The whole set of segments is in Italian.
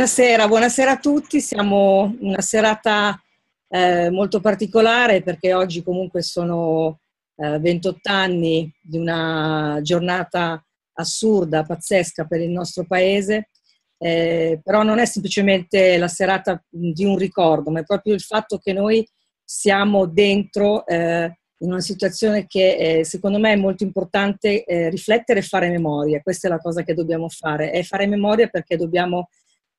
Buonasera, buonasera a tutti. Siamo una serata eh, molto particolare perché oggi comunque sono eh, 28 anni di una giornata assurda, pazzesca per il nostro paese. Eh, però non è semplicemente la serata di un ricordo, ma è proprio il fatto che noi siamo dentro eh, in una situazione che eh, secondo me è molto importante eh, riflettere e fare memoria. Questa è la cosa che dobbiamo fare, è fare memoria perché dobbiamo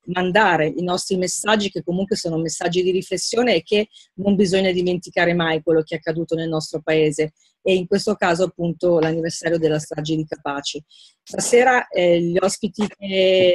mandare i nostri messaggi che comunque sono messaggi di riflessione e che non bisogna dimenticare mai quello che è accaduto nel nostro paese e in questo caso appunto l'anniversario della strage di Capaci. Stasera eh, gli ospiti che,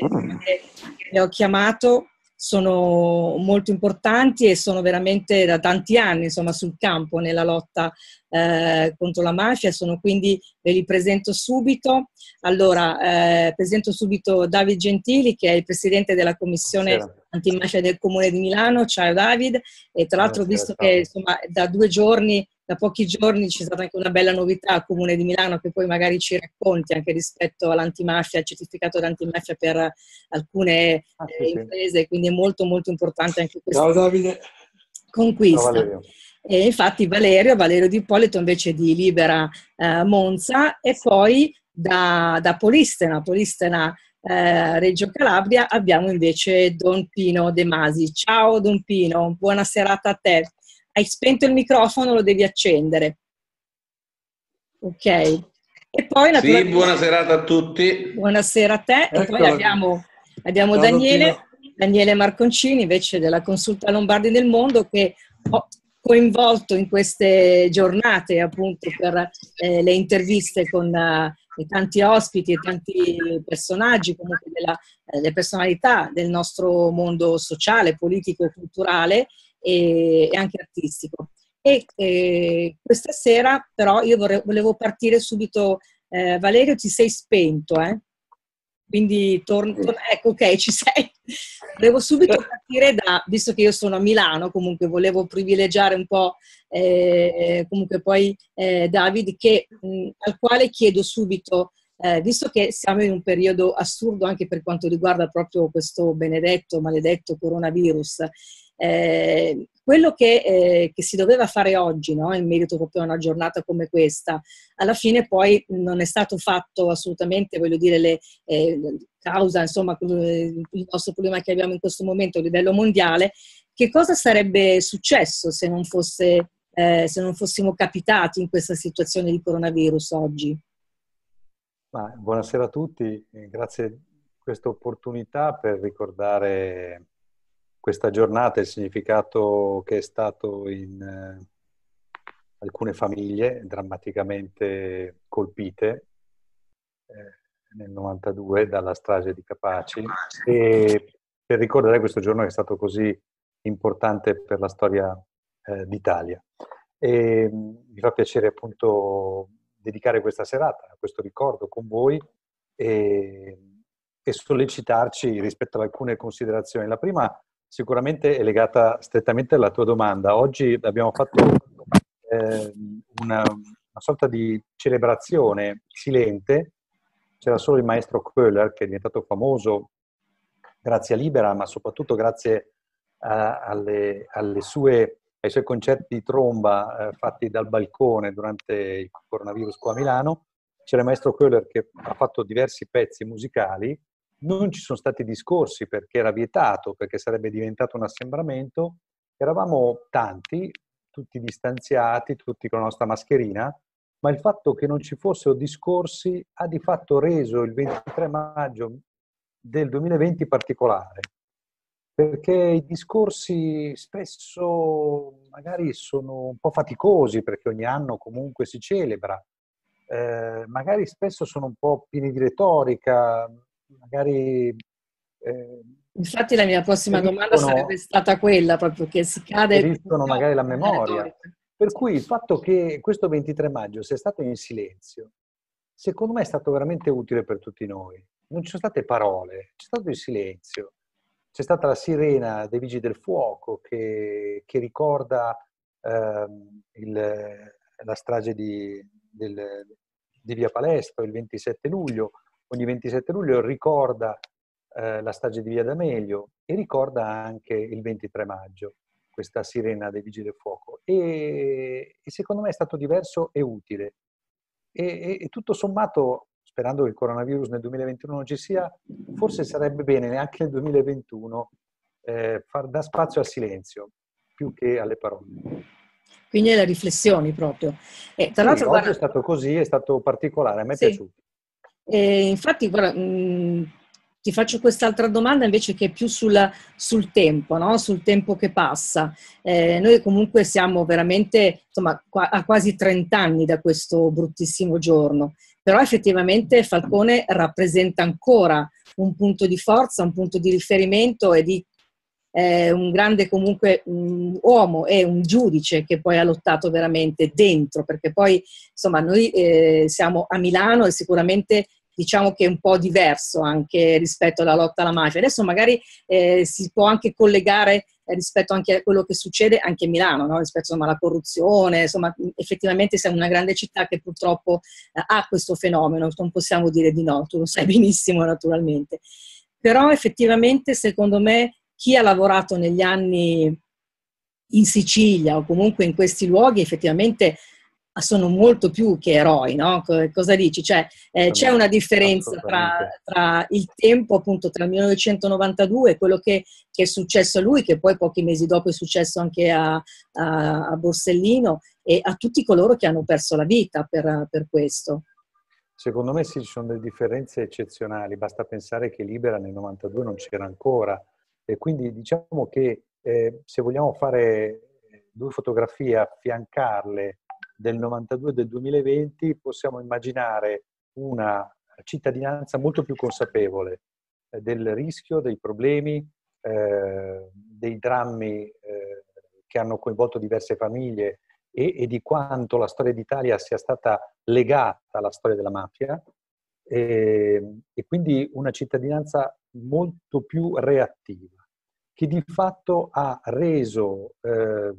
che ho chiamato sono molto importanti e sono veramente da tanti anni insomma, sul campo nella lotta eh, contro la mafia, sono quindi, ve li presento subito. Allora, eh, presento subito David Gentili che è il presidente della commissione Buonasera. antimafia del Comune di Milano. Ciao David, e tra l'altro visto che insomma, da due giorni da pochi giorni c'è stata anche una bella novità al Comune di Milano che poi magari ci racconti anche rispetto all'antimafia, al certificato d'antimafia per alcune ah, sì, eh, imprese, sì. quindi è molto molto importante anche questo. Ciao Davide. Conquista. Ciao, e infatti Valerio, Valerio Di Ippolito invece di Libera eh, Monza e poi da, da Polistena, Polistena eh, Reggio Calabria abbiamo invece Don Pino De Masi. Ciao Don Pino, buona serata a te hai spento il microfono, lo devi accendere. Ok. E poi Sì, buona serata a tutti. Buonasera a te. Ecco. E poi abbiamo, abbiamo Daniele, Daniele Marconcini, invece della Consulta Lombardi del Mondo, che ho coinvolto in queste giornate appunto per eh, le interviste con uh, tanti ospiti e tanti personaggi, comunque della, eh, le personalità del nostro mondo sociale, politico e culturale e, e anche artistico. E eh, questa sera però io vorrei, volevo partire subito, eh, Valerio ti sei spento, eh? quindi torno, torno, ecco ok ci sei. Volevo subito partire da, visto che io sono a Milano, comunque volevo privilegiare un po' eh, comunque poi eh, David, che, mh, al quale chiedo subito eh, visto che siamo in un periodo assurdo anche per quanto riguarda proprio questo benedetto, maledetto coronavirus, eh, quello che, eh, che, si doveva fare oggi, no? in merito proprio a una giornata come questa, alla fine poi non è stato fatto assolutamente, voglio dire, le, eh, causa insomma il nostro problema che abbiamo in questo momento a livello mondiale, che cosa sarebbe successo se non, fosse, eh, se non fossimo capitati in questa situazione di coronavirus oggi? Ma, buonasera a tutti, grazie di questa opportunità per ricordare questa giornata, il significato che è stato in eh, alcune famiglie drammaticamente colpite eh, nel 92 dalla strage di Capaci e per ricordare questo giorno che è stato così importante per la storia eh, d'Italia. E mm, mi fa piacere appunto dedicare questa serata a questo ricordo con voi e, e sollecitarci rispetto ad alcune considerazioni. La prima sicuramente è legata strettamente alla tua domanda. Oggi abbiamo fatto eh, una, una, sorta di celebrazione silente. C'era solo il maestro Köhler che è diventato famoso grazie a Libera, ma soprattutto grazie a, alle, alle sue, ai suoi concerti di tromba eh, fatti dal balcone durante il coronavirus qua a Milano. C'era il maestro Köhler che ha fatto diversi pezzi musicali non ci sono stati discorsi perché era vietato, perché sarebbe diventato un assembramento. Eravamo tanti, tutti distanziati, tutti con la nostra mascherina, ma il fatto che non ci fossero discorsi ha di fatto reso il 23 maggio del 2020 particolare, perché i discorsi spesso magari sono un po' faticosi, perché ogni anno comunque si celebra, eh, magari spesso sono un po' pieni di retorica, magari... Eh, Infatti la mia prossima domanda sarebbe stata quella, proprio che si cade... Feriscono no, magari la memoria. Per cui il fatto che questo 23 maggio sia stato in silenzio, secondo me è stato veramente utile per tutti noi. Non ci sono state parole, c'è stato il silenzio. C'è stata la sirena dei Vigili del Fuoco che, che ricorda eh, il, la strage di, del, di Via Palestro il 27 luglio ogni 27 luglio ricorda eh, la strage di Via D'Amelio e ricorda anche il 23 maggio, questa sirena dei Vigili del Fuoco. E, e secondo me è stato diverso e utile. E, e, e, tutto sommato, sperando che il coronavirus nel 2021 non ci sia, forse sarebbe bene neanche nel 2021 eh, far da spazio al silenzio più che alle parole. Quindi alle riflessioni proprio. E, tra sì, l'altro, guarda, è stato così, è stato particolare, a me è sì. piaciuto. E infatti, guarda, mh, mm, ti faccio quest'altra domanda invece che è più sulla, sul tempo, no? sul tempo che passa. Eh, noi comunque siamo veramente insomma, qua, a quasi 30 anni da questo bruttissimo giorno, però effettivamente Falcone rappresenta ancora un punto di forza, un punto di riferimento e di eh, un grande comunque un uomo e un giudice che poi ha lottato veramente dentro, perché poi insomma noi eh, siamo a Milano e sicuramente diciamo che è un po' diverso anche rispetto alla lotta alla mafia. Adesso magari eh, si può anche collegare eh, rispetto anche a quello che succede anche a Milano, no? rispetto insomma, alla corruzione, insomma effettivamente siamo una grande città che purtroppo eh, ha questo fenomeno, non possiamo dire di no, tu lo sai benissimo naturalmente. Però effettivamente secondo me chi ha lavorato negli anni in Sicilia o comunque in questi luoghi effettivamente sono molto più che eroi, no? Cosa dici? Cioè, eh, c'è una differenza tra, tra, il tempo, appunto, tra il 1992 e quello che, che, è successo a lui, che poi pochi mesi dopo è successo anche a, a, a Borsellino, e a tutti coloro che hanno perso la vita per, per questo. Secondo me sì, ci sono delle differenze eccezionali, basta pensare che Libera nel 92 non c'era ancora e quindi diciamo che eh, se vogliamo fare due fotografie, affiancarle del 92 e del 2020 possiamo immaginare una cittadinanza molto più consapevole eh, del rischio, dei problemi, eh, dei drammi eh, che hanno coinvolto diverse famiglie e, e, di quanto la storia d'Italia sia stata legata alla storia della mafia. E, e quindi una cittadinanza molto più reattiva che di fatto ha reso eh,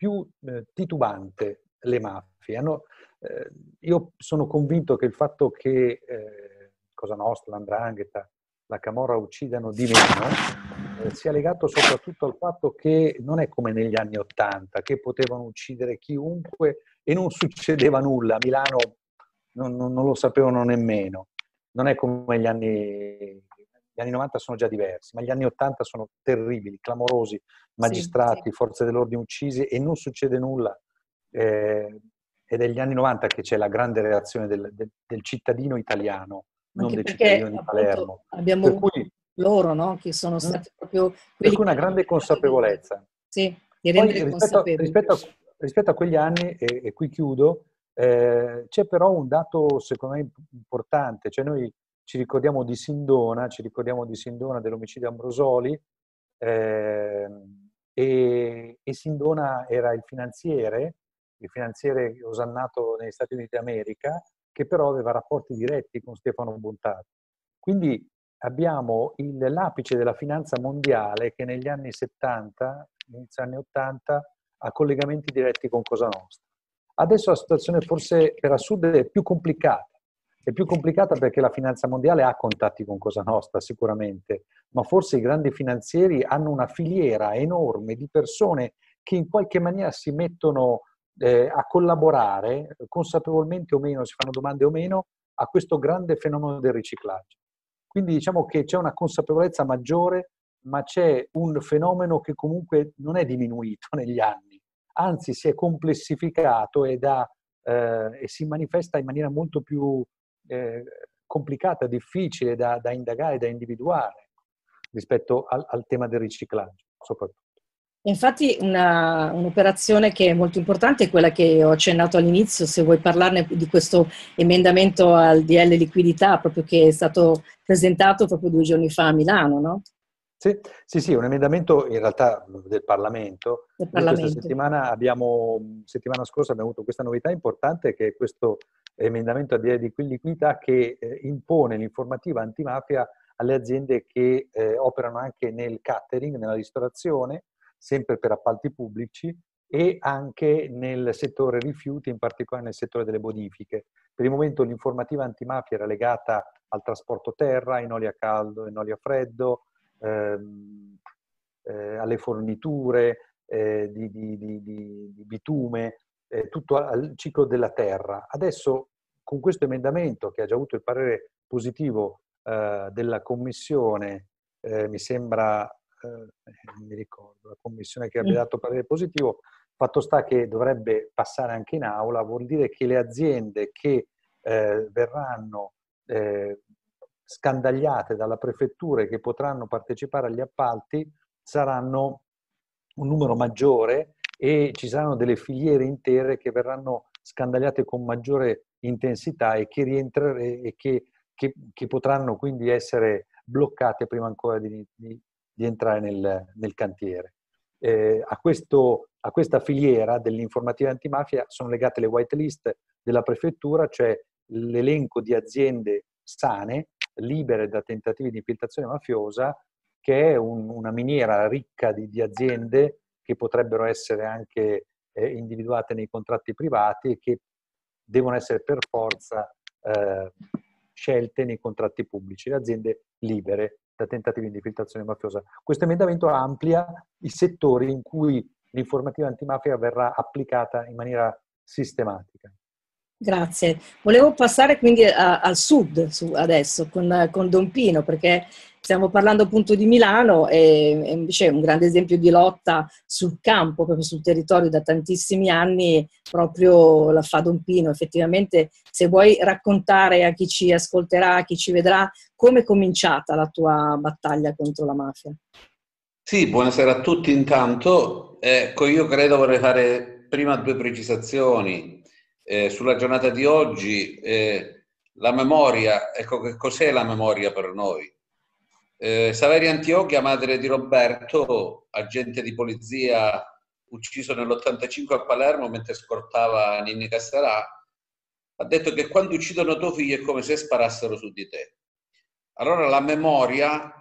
più eh, titubante le mafie. Hanno, eh, io sono convinto che il fatto che eh, Cosa Nostra, l'Andrangheta, la Camorra uccidano di meno eh, sia legato soprattutto al fatto che non è come negli anni Ottanta, che potevano uccidere chiunque e non succedeva nulla. A Milano non, non, non lo sapevano nemmeno. Non è come gli anni gli anni 90 sono già diversi, ma gli anni 80 sono terribili, clamorosi, magistrati, sì, sì. forze dell'ordine uccisi e non succede nulla. Eh, ed è negli anni 90 che c'è la grande reazione del, del, del cittadino italiano, Anche non del cittadino di Palermo. Abbiamo per cui, loro, no? Che sono mm. stati proprio... Per cui una grande consapevolezza. Sì, di rendere Poi, rispetto, rispetto, a, rispetto, a, quegli anni, e, e qui chiudo, eh, c'è però un dato secondo me importante, cioè noi ci ricordiamo di Sindona, ci ricordiamo di Sindona dell'omicidio Ambrosoli eh, e, e, Sindona era il finanziere, il finanziere osannato negli Stati Uniti d'America, che però aveva rapporti diretti con Stefano Bontato. Quindi abbiamo il, l'apice della finanza mondiale che negli anni 70, inizio anni 80, ha collegamenti diretti con Cosa Nostra. Adesso la situazione forse per Assud è più complicata, è più complicata perché la finanza mondiale ha contatti con Cosa Nostra sicuramente, ma forse i grandi finanzieri hanno una filiera enorme di persone che in qualche maniera si mettono eh, a collaborare, consapevolmente o meno, si fanno domande o meno, a questo grande fenomeno del riciclaggio. Quindi diciamo che c'è una consapevolezza maggiore, ma c'è un fenomeno che comunque non è diminuito negli anni, anzi si è complessificato ed ha, eh, e si manifesta in maniera molto più eh, complicata, difficile da, da, indagare, da individuare rispetto al, al tema del riciclaggio soprattutto. Infatti una, un'operazione che è molto importante è quella che ho accennato all'inizio, se vuoi parlarne di questo emendamento al DL liquidità, proprio che è stato presentato proprio due giorni fa a Milano, no? Sì, sì, sì, un emendamento in realtà del Parlamento. Del Parlamento. Questa settimana, abbiamo, settimana scorsa abbiamo avuto questa novità importante che è questo emendamento a dire di liquidità che eh, impone l'informativa antimafia alle aziende che eh, operano anche nel catering, nella ristorazione, sempre per appalti pubblici, e anche nel settore rifiuti, in particolare nel settore delle bonifiche. Per il momento l'informativa antimafia era legata al trasporto terra, in olio a caldo, in olio a freddo, ehm, eh, alle forniture eh, di, di, di, di, bitume, eh, tutto al ciclo della terra. Adesso con questo emendamento che ha già avuto il parere positivo eh, della Commissione, eh, mi sembra, eh, non mi ricordo, la Commissione che abbia mm. dato parere positivo, fatto sta che dovrebbe passare anche in aula, vuol dire che le aziende che verranno eh, scandagliate dalla prefettura e che potranno partecipare agli appalti saranno un numero maggiore e ci saranno delle filiere intere che verranno scandagliate con maggiore intensità e che, e che, che, che potranno quindi essere bloccate prima ancora di, di, di entrare nel, nel cantiere. Eh, a, questo, a, questa filiera dell'informativa antimafia sono legate le whitelist della prefettura, cioè l'elenco di aziende sane, libere da tentativi di infiltrazione mafiosa, che è un, una miniera ricca di, di, aziende che potrebbero essere anche eh, individuate nei contratti privati e che devono essere per forza eh, scelte nei contratti pubblici, le aziende libere da tentativi di infiltrazione mafiosa. Questo emendamento amplia i settori in cui l'informativa antimafia verrà applicata in maniera sistematica. Grazie. Volevo passare quindi a, al sud su, adesso con, con Don Pino, perché stiamo parlando appunto di Milano e, invece è un grande esempio di lotta sul campo, proprio sul territorio da tantissimi anni, proprio la fa Don Pino. Effettivamente, se vuoi raccontare a chi ci ascolterà, a chi ci vedrà, come è cominciata la tua battaglia contro la mafia? Sì, buonasera a tutti intanto. Ecco, io credo vorrei fare prima due precisazioni eh, sulla giornata di oggi, eh, la memoria, ecco che cos'è la memoria per noi? Eh, Saveria Antiochia, madre di Roberto, agente di polizia ucciso nell'85 a Palermo mentre scortava Ninni Casterà, ha detto che quando uccidono tuo figlio è come se sparassero su di te. Allora la memoria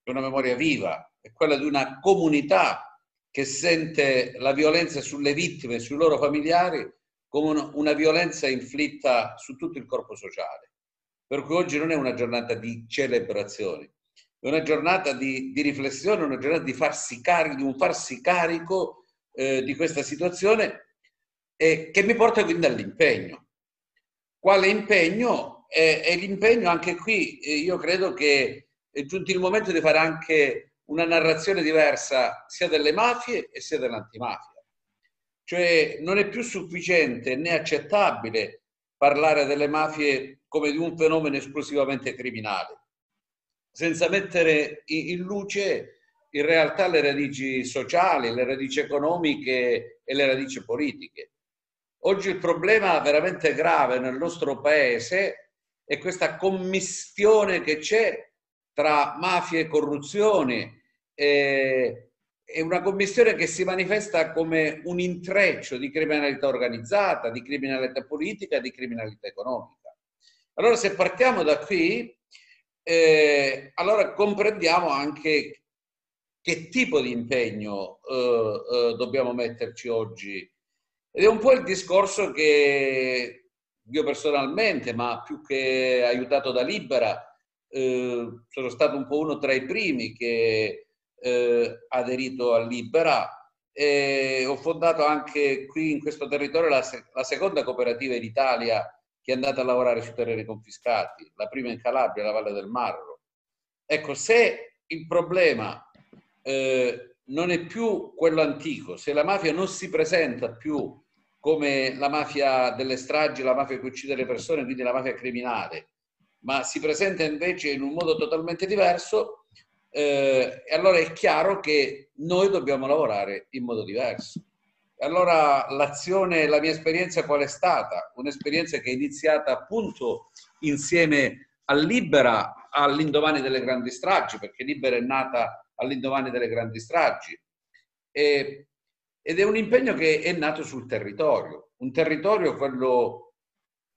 è una memoria viva, è quella di una comunità che sente la violenza sulle vittime sui loro familiari come una violenza inflitta su tutto il corpo sociale. Per cui oggi non è una giornata di celebrazioni, è una giornata di, di riflessione, una giornata di, farsi carico, di un farsi carico eh, di questa situazione eh, che mi porta quindi all'impegno. Quale impegno? Eh, è l'impegno anche qui, io credo che è giunto il momento di fare anche una narrazione diversa sia delle mafie e sia dell'antimafia cioè non è più sufficiente né accettabile parlare delle mafie come di un fenomeno esclusivamente criminale, senza mettere in luce in realtà le radici sociali, le radici economiche e le radici politiche. Oggi il problema veramente grave nel nostro paese è questa commistione che c'è tra mafia e corruzione, eh, è una commissione che si manifesta come un intreccio di criminalità organizzata, di criminalità politica, di criminalità economica. Allora se partiamo da qui, eh, allora comprendiamo anche che tipo di impegno eh, eh, dobbiamo metterci oggi. Ed è un po' il discorso che io personalmente, ma più che aiutato da Libera, eh, sono stato un po' uno tra i primi che eh, aderito a Libera e ho fondato anche qui in questo territorio la, la seconda cooperativa in Italia che è andata a lavorare sui terreni confiscati, la prima in Calabria, la Valle del Marro. Ecco, se il problema eh, non è più quello antico, se la mafia non si presenta più come la mafia delle stragi, la mafia che uccide le persone, quindi la mafia criminale, ma si presenta invece in un modo totalmente diverso, eh, e allora è chiaro che noi dobbiamo lavorare in modo diverso. Allora l'azione, la mia esperienza qual è stata? Un'esperienza che è iniziata appunto insieme a Libera all'indomani delle grandi stragi, perché Libera è nata all'indomani delle grandi stragi. E, ed è un impegno che è nato sul territorio, un territorio, quello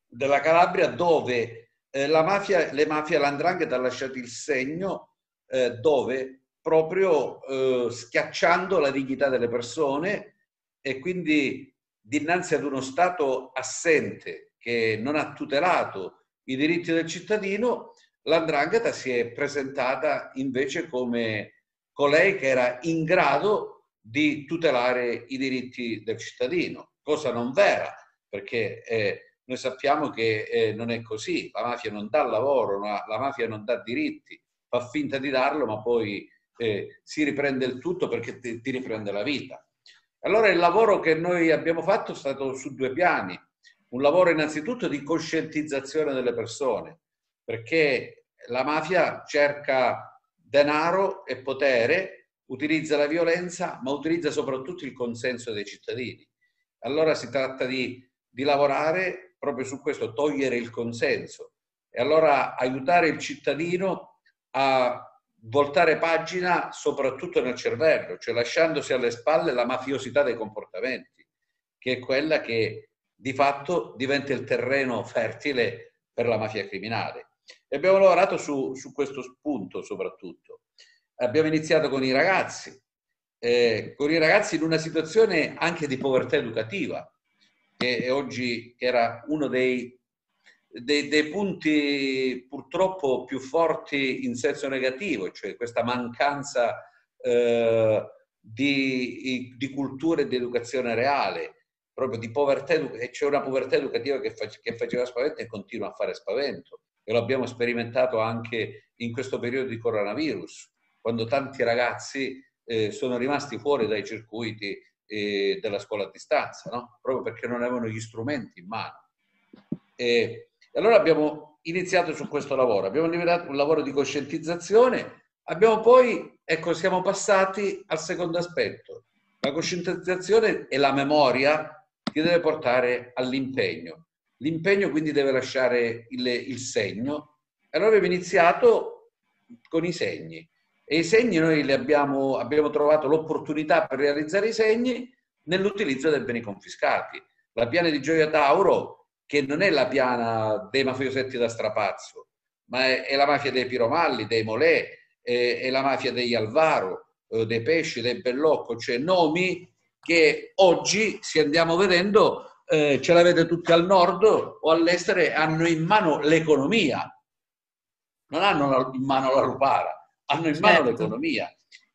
della Calabria, dove eh, la mafia, le mafie, l'andrangheta ha lasciato il segno eh, dove proprio eh, schiacciando la dignità delle persone e quindi dinanzi ad uno Stato assente che non ha tutelato i diritti del cittadino, l'andrangheta si è presentata invece come colei che era in grado di tutelare i diritti del cittadino, cosa non vera, perché eh, noi sappiamo che eh, non è così, la mafia non dà lavoro, la, la mafia non dà diritti, fa finta di darlo, ma poi eh, si riprende il tutto perché ti, ti riprende la vita. Allora il lavoro che noi abbiamo fatto è stato su due piani. Un lavoro innanzitutto di coscientizzazione delle persone, perché la mafia cerca denaro e potere, utilizza la violenza, ma utilizza soprattutto il consenso dei cittadini. Allora si tratta di, di lavorare proprio su questo, togliere il consenso e allora aiutare il cittadino a voltare pagina soprattutto nel cervello, cioè lasciandosi alle spalle la mafiosità dei comportamenti, che è quella che di fatto diventa il terreno fertile per la mafia criminale. E abbiamo lavorato su, su questo punto soprattutto. Abbiamo iniziato con i ragazzi, eh, con i ragazzi in una situazione anche di povertà educativa, che oggi era uno dei dei, dei, punti purtroppo più forti in senso negativo, cioè questa mancanza eh, di, di, cultura e di educazione reale, proprio di povertà, e c'è una povertà educativa che, face, che faceva spavento e continua a fare spavento. E lo abbiamo sperimentato anche in questo periodo di coronavirus, quando tanti ragazzi eh, sono rimasti fuori dai circuiti eh, della scuola a distanza, no? proprio perché non avevano gli strumenti in mano. E, e allora abbiamo iniziato su questo lavoro, abbiamo eliminato un lavoro di coscientizzazione, abbiamo poi, ecco, siamo passati al secondo aspetto. La coscientizzazione e la memoria ti deve portare all'impegno. L'impegno quindi deve lasciare il, il segno. E allora abbiamo iniziato con i segni. E i segni noi li abbiamo, abbiamo trovato l'opportunità per realizzare i segni nell'utilizzo dei beni confiscati. La piana di Gioia Tauro che non è la piana dei mafiosetti da strapazzo, ma è, è la mafia dei Piromalli, dei Molè, è, è la mafia degli Alvaro, eh, dei Pesci, dei Bellocco, cioè nomi che oggi, se andiamo vedendo, eh, ce l'avete tutti al nord o all'estero, hanno in mano l'economia. Non hanno in mano la rupara, hanno in mano certo. l'economia.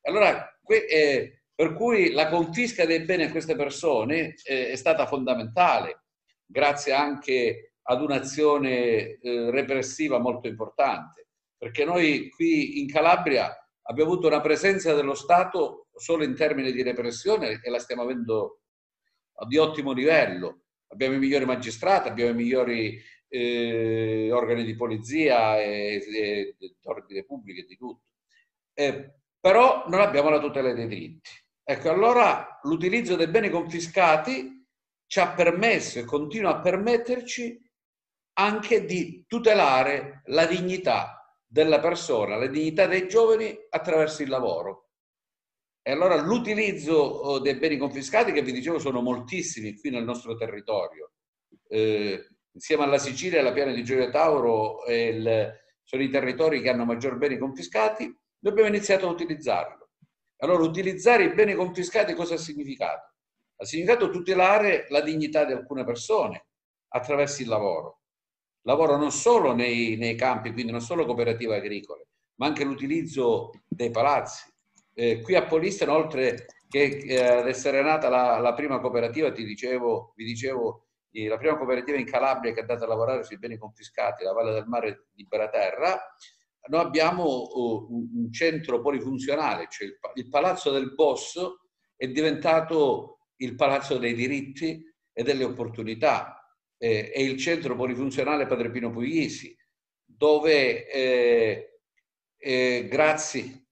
Allora, que, eh, per cui la confisca dei beni a queste persone eh, è stata fondamentale grazie anche ad un'azione eh, repressiva molto importante, perché noi qui in Calabria abbiamo avuto una presenza dello Stato solo in termini di repressione e la stiamo avendo di ottimo livello. Abbiamo i migliori magistrati, abbiamo i migliori eh, organi di polizia e, e, ordine pubblico e di tutto. Eh, però non abbiamo la tutela dei diritti. Ecco, allora l'utilizzo dei beni confiscati ci ha permesso e continua a permetterci anche di tutelare la dignità della persona, la dignità dei giovani attraverso il lavoro. E allora l'utilizzo oh, dei beni confiscati, che vi dicevo sono moltissimi qui nel nostro territorio, eh, insieme alla Sicilia alla Piana di Gioia Tauro il, sono i territori che hanno maggior beni confiscati, noi abbiamo iniziato a utilizzarlo. Allora, utilizzare i beni confiscati cosa ha significato? Ha significato tutelare la dignità di alcune persone attraverso il lavoro. Lavoro non solo nei, nei campi, quindi non solo cooperative agricole, ma anche l'utilizzo dei palazzi. Eh, qui a Polisteno, oltre che eh, ad essere nata la, la, prima cooperativa, ti dicevo, vi dicevo, eh, la prima cooperativa in Calabria che è andata a lavorare sui beni confiscati, la Valle del Mare di Beraterra, noi abbiamo uh, un centro polifunzionale, cioè il, il Palazzo del Boss è diventato il Palazzo dei diritti e delle opportunità eh, e il centro polifunzionale Padre Pino Puglisi, dove eh, eh, grazie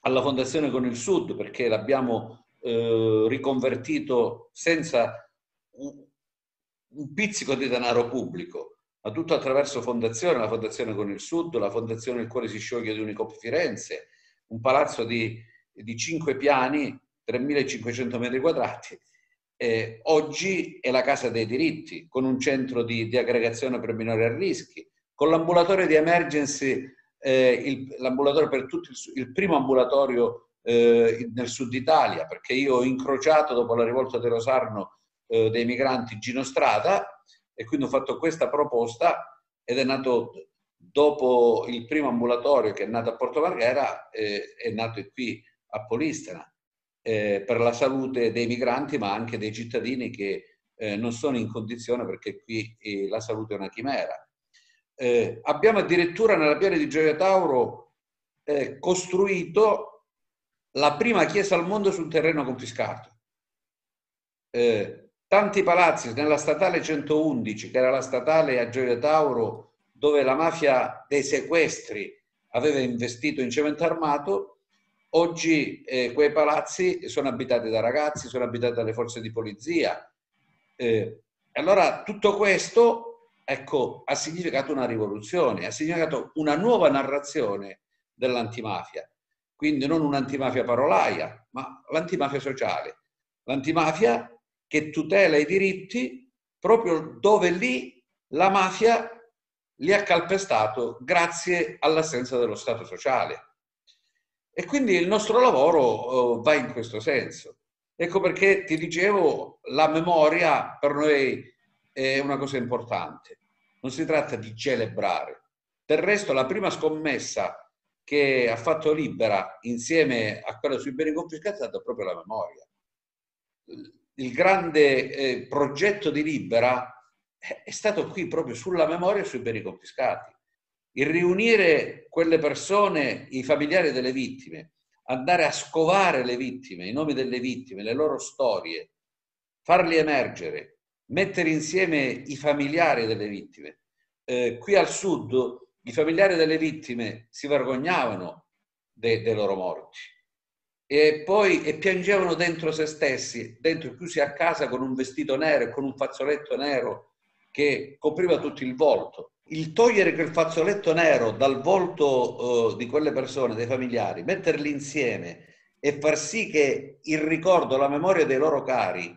alla Fondazione Con il Sud, perché l'abbiamo eh, riconvertito senza un, un pizzico di denaro pubblico, ma tutto attraverso fondazione, la Fondazione Con il Sud, la Fondazione Il Cuore si scioglie di Unicop Firenze, un palazzo di, di cinque piani 3.500 metri quadrati, eh, oggi è la Casa dei Diritti, con un centro di, di aggregazione per minori a rischi, con l'ambulatorio di emergency, eh, il, l'ambulatorio per tutti, il, il primo ambulatorio eh, nel sud Italia, perché io ho incrociato dopo la rivolta di Rosarno eh, dei migranti Gino Strada e quindi ho fatto questa proposta ed è nato dopo il primo ambulatorio che è nato a Porto Marghera, eh, è nato qui a Polistena eh, per la salute dei migranti ma anche dei cittadini che eh, non sono in condizione perché qui eh, la salute è una chimera. Eh, abbiamo addirittura nella piana di Gioia Tauro eh, costruito la prima chiesa al mondo sul terreno confiscato. Eh, tanti palazzi nella statale 111, che era la statale a Gioia Tauro, dove la mafia dei sequestri aveva investito in cemento armato, oggi eh, quei palazzi sono abitati da ragazzi, sono abitati dalle forze di polizia. Eh, allora tutto questo ecco, ha significato una rivoluzione, ha significato una nuova narrazione dell'antimafia. Quindi non un'antimafia parolaia, ma l'antimafia sociale. L'antimafia che tutela i diritti proprio dove lì la mafia li ha calpestato grazie all'assenza dello Stato sociale. E quindi il nostro lavoro oh, va in questo senso. Ecco perché ti dicevo, la memoria per noi è una cosa importante. Non si tratta di celebrare. Del resto, la prima scommessa che ha fatto Libera insieme a quella sui beni confiscati è stata proprio la memoria. Il grande eh, progetto di Libera è stato qui proprio sulla memoria e sui beni confiscati. Il riunire quelle persone, i familiari delle vittime, andare a scovare le vittime, i nomi delle vittime, le loro storie, farli emergere, mettere insieme i familiari delle vittime. Eh, qui al sud i familiari delle vittime si vergognavano dei, dei loro morti e poi e piangevano dentro se stessi, dentro chiusi a casa con un vestito nero e con un fazzoletto nero che copriva tutto il volto. Il togliere quel fazzoletto nero dal volto uh, di quelle persone, dei familiari, metterli insieme e far sì che il ricordo, la memoria dei loro cari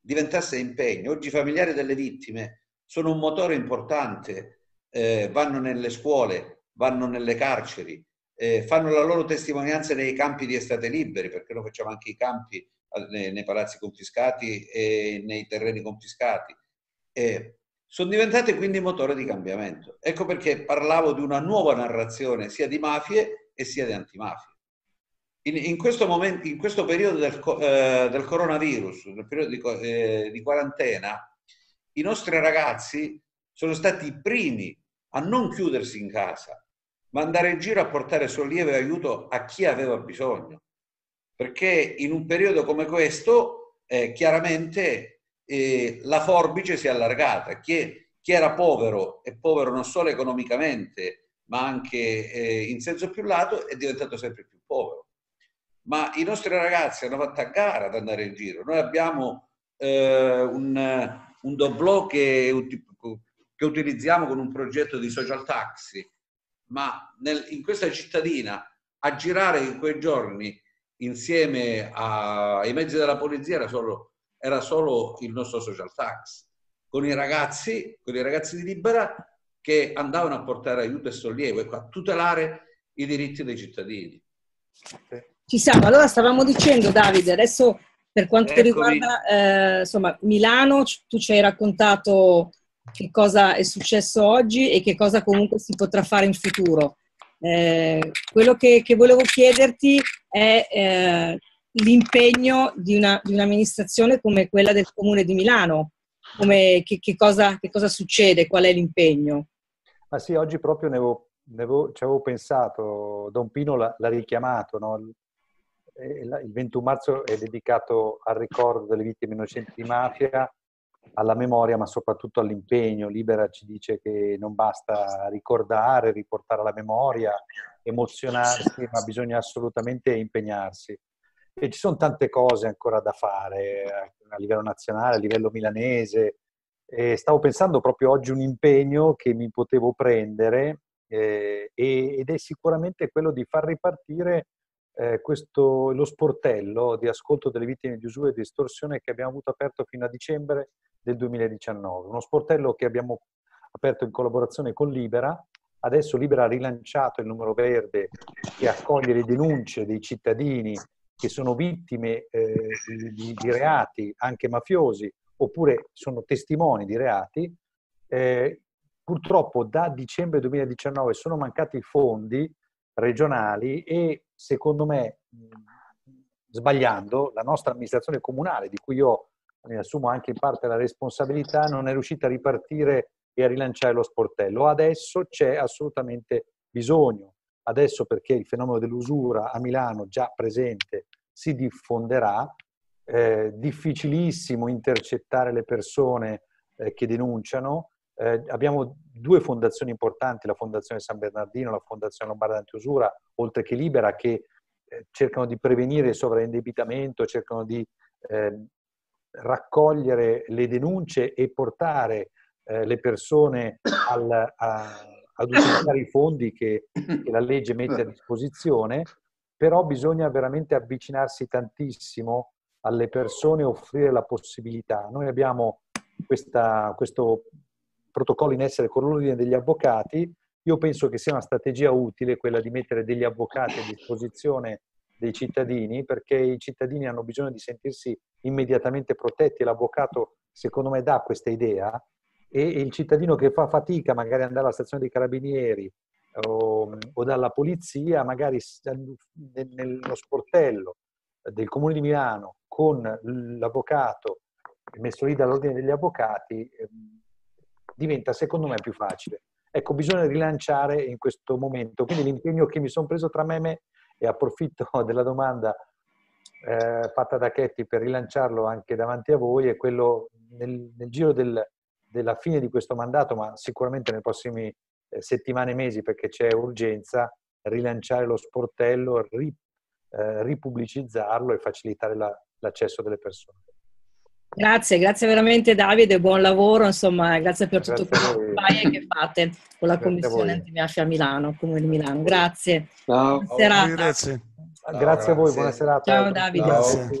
diventasse impegno. Oggi i familiari delle vittime sono un motore importante, eh, vanno nelle scuole, vanno nelle carceri, eh, fanno la loro testimonianza nei campi di estate liberi, perché noi facciamo anche i campi eh, nei, nei palazzi confiscati e nei terreni confiscati. Eh, sono diventate quindi motore di cambiamento. Ecco perché parlavo di una nuova narrazione sia di mafie e sia di antimafie in, in, questo momento, in questo periodo del, eh, del coronavirus, nel periodo di, eh, di, quarantena, i nostri ragazzi sono stati i primi a non chiudersi in casa, ma andare in giro a portare sollievo e aiuto a chi aveva bisogno. Perché in un periodo come questo, eh, chiaramente eh, la forbice si è allargata. Chi, chi, era povero, è povero non solo economicamente, ma anche eh, in senso più lato, è diventato sempre più povero ma i nostri ragazzi hanno fatto a gara ad andare in giro. Noi abbiamo eh, un, un doblò che, che, utilizziamo con un progetto di social taxi, ma nel, in questa cittadina a girare in quei giorni insieme a, ai mezzi della polizia era solo, era solo il nostro social taxi, con i ragazzi, con i ragazzi di Libera che andavano a portare aiuto e sollievo, ecco, a tutelare i diritti dei cittadini. Ci siamo. Allora stavamo dicendo, Davide, adesso per quanto Eccomi. riguarda eh, insomma, Milano, tu ci hai raccontato che cosa è successo oggi e che cosa comunque si potrà fare in futuro. Eh, quello che, che, volevo chiederti è eh, l'impegno di, una, di, un'amministrazione come quella del Comune di Milano. Come, che, che, cosa, che, cosa, succede? Qual è l'impegno? Ma sì, oggi proprio ne avevo, ne avevo, ci avevo pensato, Don Pino l'ha, l'ha richiamato, no? il 21 marzo è dedicato al ricordo delle vittime innocenti di mafia, alla memoria, ma soprattutto all'impegno. Libera ci dice che non basta ricordare, riportare alla memoria, emozionarsi, ma bisogna assolutamente impegnarsi. E ci sono tante cose ancora da fare eh, a livello nazionale, a livello milanese. E stavo pensando proprio oggi un impegno che mi potevo prendere eh, ed è sicuramente quello di far ripartire eh, questo, lo sportello di ascolto delle vittime di usura e di estorsione che abbiamo avuto aperto fino a dicembre del 2019. Uno sportello che abbiamo aperto in collaborazione con Libera adesso Libera ha rilanciato il numero verde che accoglie le denunce dei cittadini che sono vittime eh, di, di, reati, anche mafiosi, oppure sono testimoni di reati. Eh, purtroppo da dicembre 2019 sono mancati i fondi regionali e secondo me, sbagliando, la nostra amministrazione comunale, di cui io mi assumo anche in parte la responsabilità, non è riuscita a ripartire e a rilanciare lo sportello. Adesso c'è assolutamente bisogno. Adesso perché il fenomeno dell'usura a Milano già presente si diffonderà, eh, difficilissimo intercettare le persone eh, che denunciano. Eh, abbiamo due fondazioni importanti, la Fondazione San Bernardino, la Fondazione Lombarda Antiusura, oltre che Libera, che eh, cercano di prevenire il sovraindebitamento, cercano di ehm, raccogliere le denunce e portare eh, le persone al, a, ad utilizzare i fondi che, che, la legge mette a disposizione, però bisogna veramente avvicinarsi tantissimo alle persone e offrire la possibilità. Noi abbiamo questa, questo protocollo in essere con l'ordine degli avvocati, io penso che sia una strategia utile quella di mettere degli avvocati a disposizione dei cittadini, perché i cittadini hanno bisogno di sentirsi immediatamente protetti e l'avvocato, secondo me, dà questa idea e il cittadino che fa fatica magari ad andare alla stazione dei carabinieri o, o dalla polizia, magari nello sportello del Comune di Milano con l'avvocato messo lì dall'ordine degli avvocati, ehm, diventa secondo me più facile. Ecco, bisogna rilanciare in questo momento. Quindi l'impegno che mi sono preso tra me e me, e approfitto della domanda eh, fatta da Chetti per rilanciarlo anche davanti a voi, è quello nel, nel giro del, della fine di questo mandato, ma sicuramente nelle prossime eh, settimane e mesi, perché c'è urgenza, rilanciare lo sportello, ri, eh, ripubblicizzarlo e facilitare la, l'accesso delle persone. Grazie, grazie veramente Davide, buon lavoro, insomma, grazie per tutto quello che fate con la grazie Commissione Antimafia a Milano, Comune di Milano. Grazie. Ciao. Grazie. Grazie a voi, buona serata. Ciao Davide.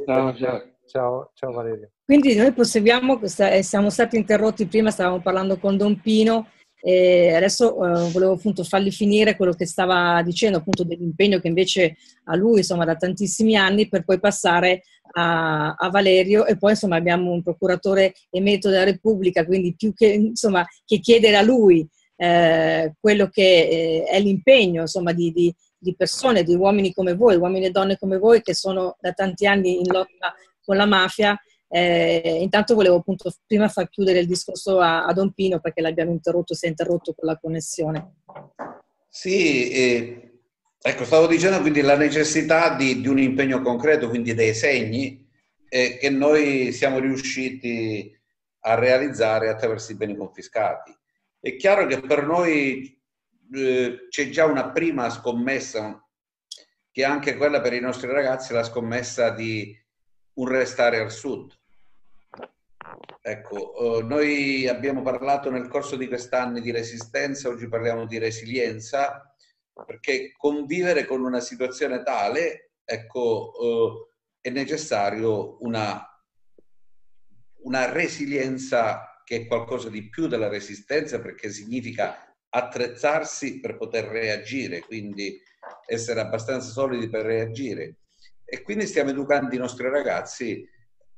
Ciao, ciao. Ciao, ciao Valeria. Quindi noi proseguiamo, eh, siamo stati interrotti prima, stavamo parlando con Don Pino e adesso eh, volevo appunto fargli finire quello che stava dicendo appunto dell'impegno che invece ha lui insomma da tantissimi anni per poi passare a, a Valerio. E poi insomma abbiamo un procuratore emerito della Repubblica quindi più che insomma che chiedere a lui eh, quello che eh, è l'impegno insomma di, di, di persone, di uomini come voi, uomini e donne come voi che sono da tanti anni in lotta con la mafia eh, intanto volevo appunto prima far chiudere il discorso a, a Don Pino perché l'abbiamo interrotto, si è interrotto con la connessione. Sì, eh, ecco, stavo dicendo quindi la necessità di, di un impegno concreto, quindi dei segni eh, che noi siamo riusciti a realizzare attraverso i beni confiscati. È chiaro che per noi eh, c'è già una prima scommessa, che è anche quella per i nostri ragazzi, la scommessa di un restare al sud. Ecco, eh, noi abbiamo parlato nel corso di quest'anno di resistenza, oggi parliamo di resilienza, perché convivere con una situazione tale, ecco, eh, è necessario una, una resilienza che è qualcosa di più della resistenza, perché significa attrezzarsi per poter reagire, quindi essere abbastanza solidi per reagire. E quindi stiamo educando i nostri ragazzi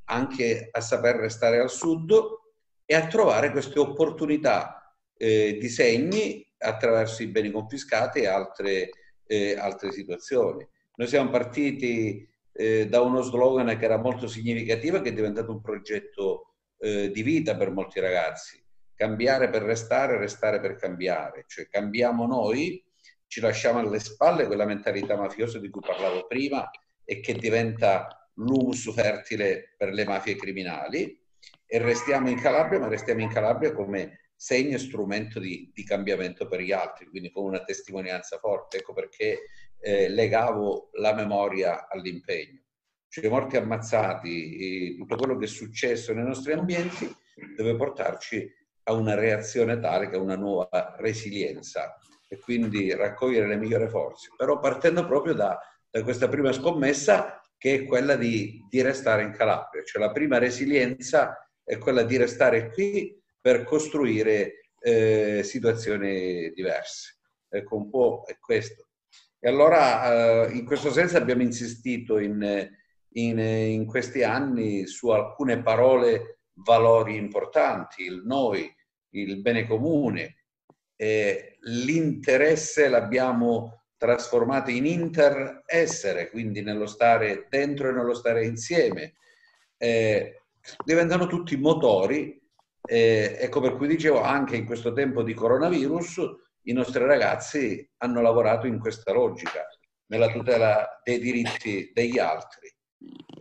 anche a saper restare al sud e a trovare queste opportunità eh, di segni attraverso i beni confiscati e altre, eh, altre situazioni. Noi siamo partiti eh, da uno slogan che era molto significativo che è diventato un progetto eh, di vita per molti ragazzi. Cambiare per restare, restare per cambiare. Cioè cambiamo noi, ci lasciamo alle spalle quella mentalità mafiosa di cui parlavo prima e che diventa l'humus fertile per le mafie criminali e restiamo in Calabria, ma restiamo in Calabria come segno e strumento di, di cambiamento per gli altri, quindi come una testimonianza forte. Ecco perché eh, legavo la memoria all'impegno. Cioè, i morti ammazzati, tutto quello che è successo nei nostri ambienti deve portarci a una reazione tale che a una nuova resilienza e quindi raccogliere le migliori forze. Però partendo proprio da, da questa prima scommessa che è quella di, di restare in Calabria. Cioè la prima resilienza è quella di restare qui per costruire eh, situazioni diverse. ecco un po' è questo. E allora eh, in questo senso abbiamo insistito in, in, in questi anni su alcune parole valori importanti, il noi, il bene comune. Eh, l'interesse l'abbiamo trasformato in interessere, quindi nello stare dentro e nello stare insieme. Eh, diventano tutti motori, eh, ecco per cui dicevo anche in questo tempo di coronavirus i nostri ragazzi hanno lavorato in questa logica, nella tutela dei diritti degli altri.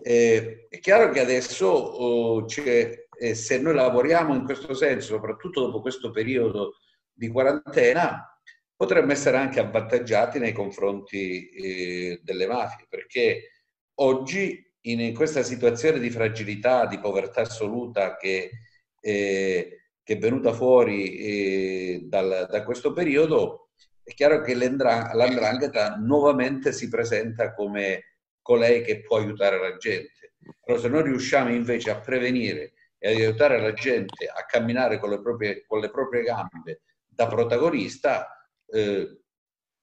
Eh, è chiaro che adesso oh, eh, se noi lavoriamo in questo senso, soprattutto dopo questo periodo di quarantena, potremmo essere anche avvantaggiati nei confronti eh, delle mafie, perché oggi in questa situazione di fragilità, di povertà assoluta che, eh, che è venuta fuori eh, dal, da questo periodo, è chiaro che l'andrangheta nuovamente si presenta come colei che può aiutare la gente. Però se noi riusciamo invece a prevenire e ad aiutare la gente a camminare con le proprie, con le proprie gambe da protagonista, eh,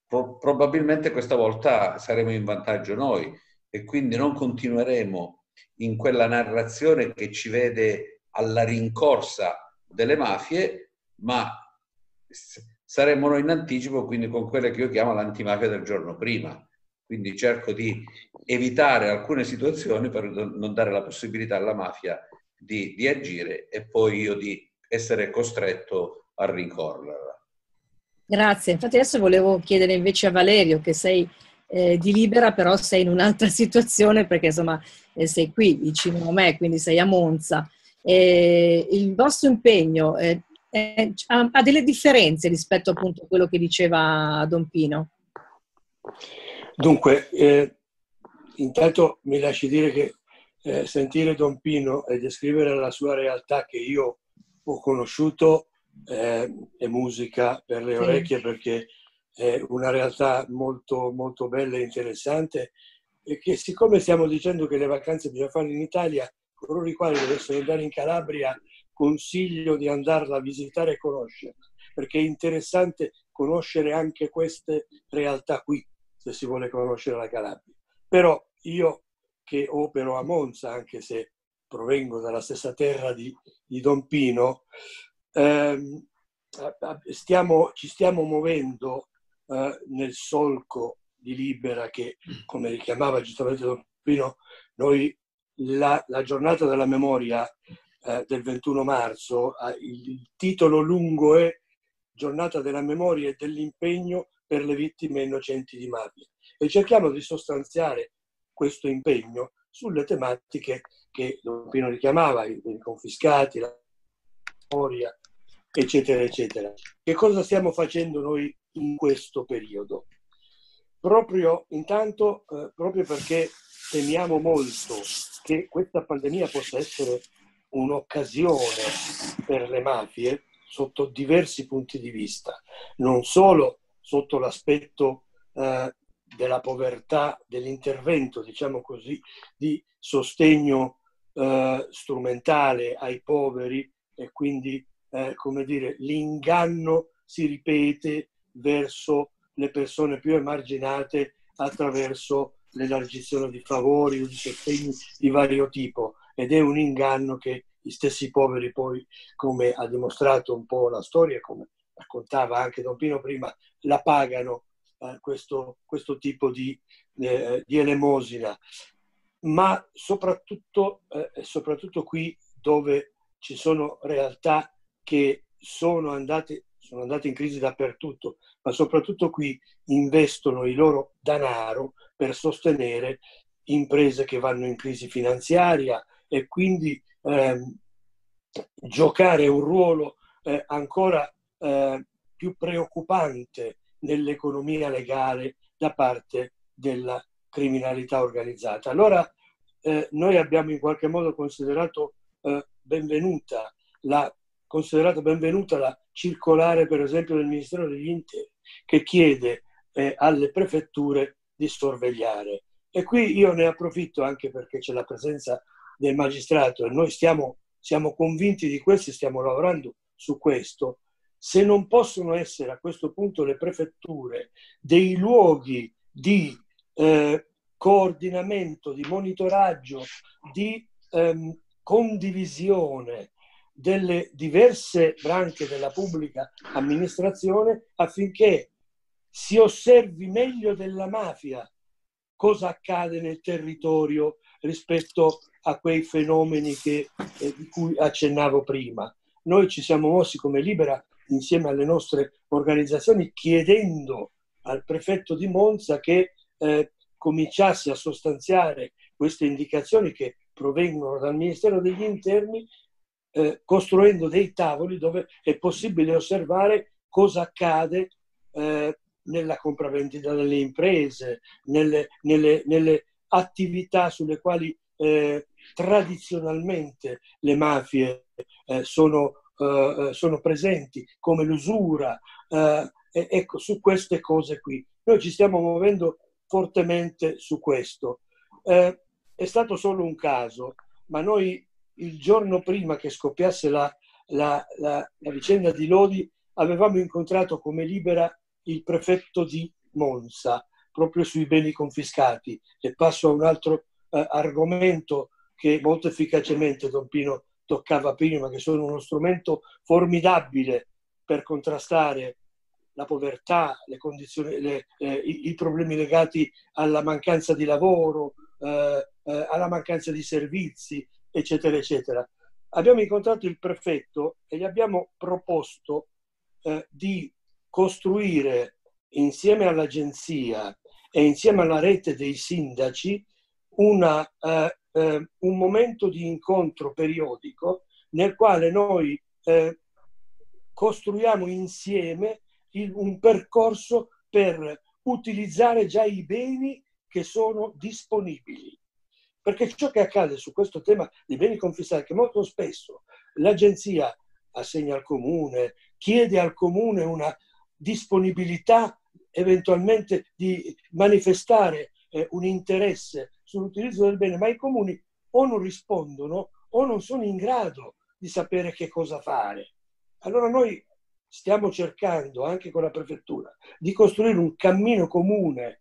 pro- probabilmente questa volta saremo in vantaggio noi e quindi non continueremo in quella narrazione che ci vede alla rincorsa delle mafie, ma saremo noi in anticipo, quindi con quelle che io chiamo l'antimafia del giorno prima. Quindi cerco di evitare alcune situazioni per non dare la possibilità alla mafia di, di agire e poi io di essere costretto a rincorrerla. Grazie. Infatti adesso volevo chiedere invece a Valerio che sei eh, di Libera, però sei in un'altra situazione perché insomma eh, sei qui vicino a me, quindi sei a Monza. Eh, il vostro impegno eh, ha, ha, delle differenze rispetto appunto a quello che diceva Don Pino? Dunque, eh, intanto mi lasci dire che eh, sentire Don Pino e descrivere la sua realtà che io ho conosciuto eh, è musica per le orecchie perché è una realtà molto, molto bella e interessante e che siccome stiamo dicendo che le vacanze bisogna farle in Italia, coloro i quali dovessero andare in Calabria consiglio di andarla a visitare e conoscere, perché è interessante conoscere anche queste realtà qui, se si vuole conoscere la Calabria. Però io che opero a Monza, anche se provengo dalla stessa terra di, di Don Pino, ehm, stiamo, ci stiamo muovendo eh, nel solco di Libera che, come richiamava giustamente Don Pino, noi la, la giornata della memoria eh, del 21 marzo, eh, il, il titolo lungo è Giornata della memoria e dell'impegno per le vittime innocenti di mafia. E cerchiamo di sostanziare questo impegno sulle tematiche che Don Pino richiamava, i confiscati, la memoria, eccetera, eccetera. Che cosa stiamo facendo noi in questo periodo? Proprio intanto, eh, proprio perché temiamo molto che questa pandemia possa essere un'occasione per le mafie sotto diversi punti di vista, non solo sotto l'aspetto eh, della povertà, dell'intervento, diciamo così, di sostegno eh, strumentale ai poveri e quindi, eh, come dire, l'inganno si ripete verso le persone più emarginate attraverso l'elargizione di favori o di sostegni di vario tipo. Ed è un inganno che gli stessi poveri poi, come ha dimostrato un po' la storia, come raccontava anche Don Pino prima, la pagano eh, questo, questo, tipo di, eh, di, elemosina, ma soprattutto, eh, soprattutto qui dove ci sono realtà che sono andate, sono andate in crisi dappertutto, ma soprattutto qui investono il loro denaro per sostenere imprese che vanno in crisi finanziaria e quindi ehm, giocare un ruolo eh, ancora eh, più preoccupante nell'economia legale da parte della criminalità organizzata. Allora eh, noi abbiamo in qualche modo considerato eh, benvenuta la, considerato benvenuta la circolare, per esempio, del Ministero degli Interi, che chiede eh, alle prefetture di sorvegliare. E qui io ne approfitto anche perché c'è la presenza del magistrato e noi stiamo, siamo convinti di questo e stiamo lavorando su questo se non possono essere a questo punto le prefetture dei luoghi di eh, coordinamento, di monitoraggio, di ehm, condivisione delle diverse branche della pubblica amministrazione affinché si osservi meglio della mafia cosa accade nel territorio rispetto a quei fenomeni che, eh, di cui accennavo prima. Noi ci siamo mossi come Libera insieme alle nostre organizzazioni chiedendo al prefetto di Monza che eh, cominciasse a sostanziare queste indicazioni che provengono dal Ministero degli Interni, eh, costruendo dei tavoli dove è possibile osservare cosa accade eh, nella compravendita delle imprese, nelle, nelle, nelle attività sulle quali eh, tradizionalmente le mafie eh, sono, eh, eh, sono, presenti, come l'usura. ecco, su queste cose qui. Noi ci stiamo muovendo fortemente su questo. È stato solo un caso, ma noi il giorno prima che scoppiasse la, la, la, la vicenda di Lodi avevamo incontrato come libera il prefetto di Monza, proprio sui beni confiscati. E passo a un altro eh, argomento che molto efficacemente Don Pino toccava prima, che sono uno strumento formidabile per contrastare la povertà, le condizioni, le, eh, i, i, problemi legati alla mancanza di lavoro, eh, eh alla mancanza di servizi, eccetera, eccetera. Abbiamo incontrato il prefetto e gli abbiamo proposto eh, di costruire insieme all'agenzia e insieme alla rete dei sindaci una, eh, eh, un momento di incontro periodico nel quale noi eh, costruiamo insieme il, un percorso per utilizzare già i beni che sono disponibili. Perché ciò che accade su questo tema dei beni confiscati, che molto spesso l'agenzia assegna al comune, chiede al comune una disponibilità eventualmente di manifestare eh, un interesse sull'utilizzo del bene, ma i comuni o non rispondono o non sono in grado di sapere che cosa fare. Allora noi stiamo cercando, anche con la prefettura, di costruire un cammino comune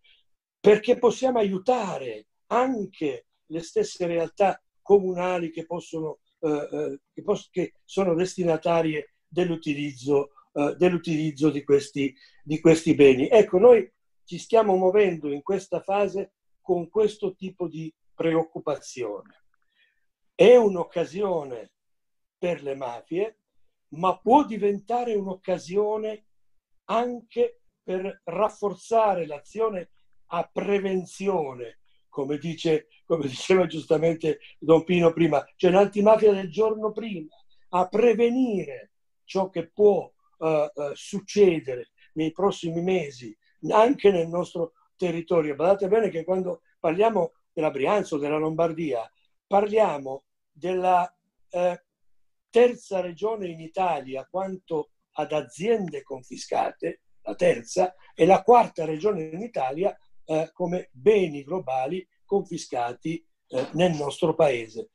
perché possiamo aiutare anche le stesse realtà comunali che, possono, eh, eh, che, poss- che sono destinatarie dell'utilizzo eh, dell'utilizzo di questi, di questi beni. Ecco, noi ci stiamo muovendo in questa fase con questo tipo di preoccupazione. È un'occasione per le mafie, ma può diventare un'occasione anche per rafforzare l'azione a prevenzione, come, dice, come diceva giustamente Don Pino prima, cioè l'antimafia del giorno prima, a prevenire ciò che può uh, succedere nei prossimi mesi anche nel nostro territorio. Badate bene che quando parliamo della Brianza o della Lombardia, parliamo della eh, terza regione in Italia quanto ad aziende confiscate, la terza, e la quarta regione in Italia eh, come beni globali confiscati eh, nel nostro paese.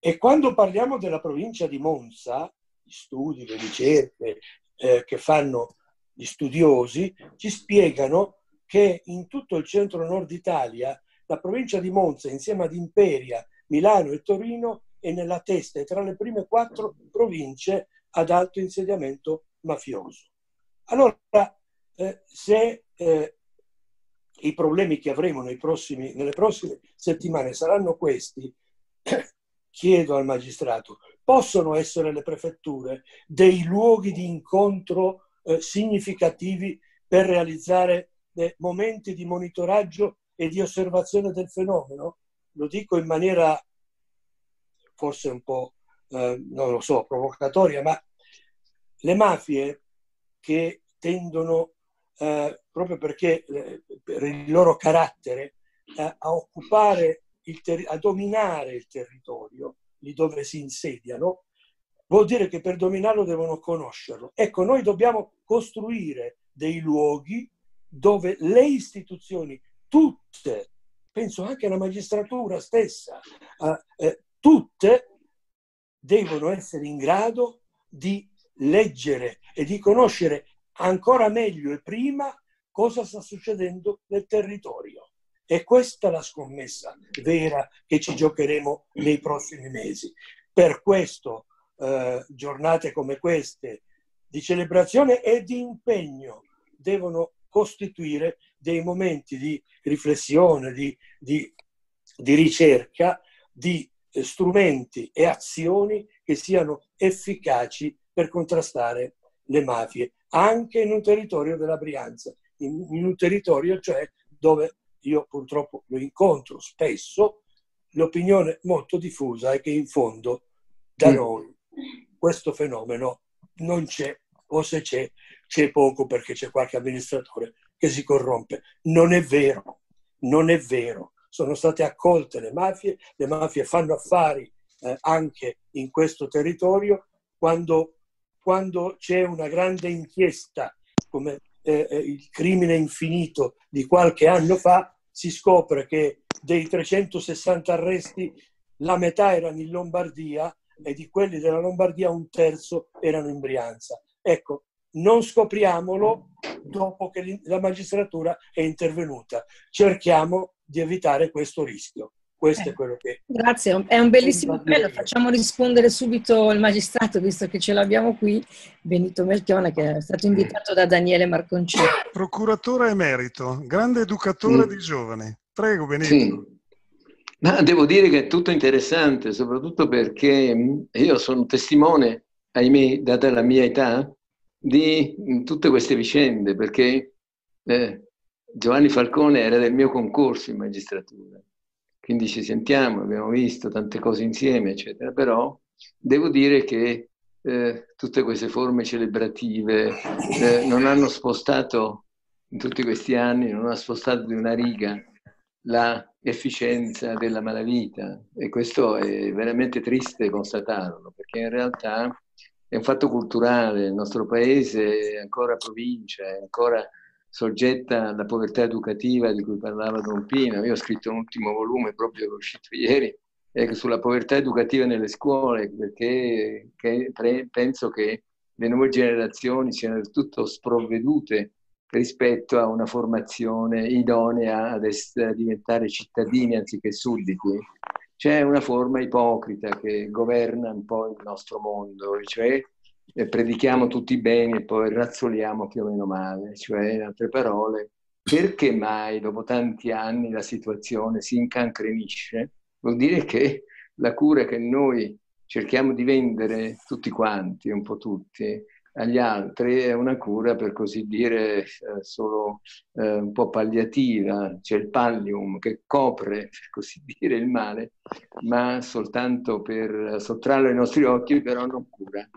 E quando parliamo della provincia di Monza, gli studi, le ricerche, eh, che fanno gli studiosi ci spiegano che in tutto il centro-nord Italia la provincia di Monza insieme ad Imperia, Milano e Torino è nella testa e tra le prime quattro province ad alto insediamento mafioso. Allora, eh, se eh, i problemi che avremo prossimi, nelle prossime settimane saranno questi, chiedo al magistrato, possono essere le prefetture dei luoghi di incontro eh, significativi per realizzare eh, momenti di monitoraggio e di osservazione del fenomeno? Lo dico in maniera forse un po', eh, non lo so, provocatoria, ma le mafie che tendono, eh, proprio perché eh, per il loro carattere, eh, a occupare ter- a dominare il territorio, lì dove si insediano, vuol dire che per dominarlo devono conoscerlo. Ecco, noi dobbiamo costruire dei luoghi dove le istituzioni, tutte, penso anche alla magistratura stessa, eh, eh, tutte devono essere in grado di leggere e di conoscere ancora meglio e prima cosa sta succedendo nel territorio. E questa è la scommessa vera che ci giocheremo nei prossimi mesi. Per questo eh, giornate come queste di celebrazione e di impegno devono costituire dei momenti di riflessione, di, di, di ricerca, di eh, strumenti e azioni che siano efficaci per contrastare le mafie, anche in un territorio della Brianza, in, in un territorio cioè dove io purtroppo lo incontro spesso, l'opinione molto diffusa è che in fondo da mm. noi questo fenomeno non c'è, o se c'è, c'è poco perché c'è qualche amministratore che si corrompe. Non è vero, non è vero sono state accolte le mafie, le mafie fanno affari eh, anche in questo territorio, quando, quando c'è una grande inchiesta come eh, eh, il crimine infinito di qualche anno fa, si scopre che dei 360 arresti la metà erano in Lombardia e di quelli della Lombardia un terzo erano in Brianza. Ecco, non scopriamolo dopo che la magistratura è intervenuta. Cerchiamo di evitare questo rischio. Questo eh, è quello che... Grazie, è un bellissimo appello. Facciamo rispondere subito il magistrato, visto che ce l'abbiamo qui, Benito Melchione, che è stato invitato da Daniele Marconcini. Procuratore emerito, grande educatore mm. di giovani. Prego, Benito. Sì. Ma devo dire che è tutto interessante, soprattutto perché mm, io sono testimone, ahimè, data la mia età, di mm, tutte queste vicende, perché eh, Giovanni Falcone era del mio concorso in magistratura, quindi ci sentiamo, abbiamo visto tante cose insieme, eccetera, però devo dire che eh, tutte queste forme celebrative eh, non hanno spostato in tutti questi anni, non hanno spostato di una riga la efficienza della malavita. E questo è veramente triste constatarlo perché in realtà è un fatto culturale, il nostro paese è ancora provincia, è ancora soggetta alla povertà educativa di cui parlava Don Pino. Io ho scritto un ultimo volume proprio uscito ieri eh, sulla povertà educativa nelle scuole, perché che, pre, penso che le nuove generazioni siano del tutto sprovvedute rispetto a una formazione idonea ad essere, a diventare cittadini anziché sudditi. C'è una forma ipocrita che governa un po' il nostro mondo, cioè predichiamo tutti bene e poi razzoliamo più o meno male. Cioè, in altre parole, perché mai dopo tanti anni la situazione si incancrenisce? Vuol dire che la cura che noi cerchiamo di vendere tutti quanti, un po' tutti, agli altri è una cura per così dire eh, solo eh, un po' palliativa, c'è il pallium che copre per così dire il male, ma soltanto per sottrarlo ai nostri occhi, però non cura.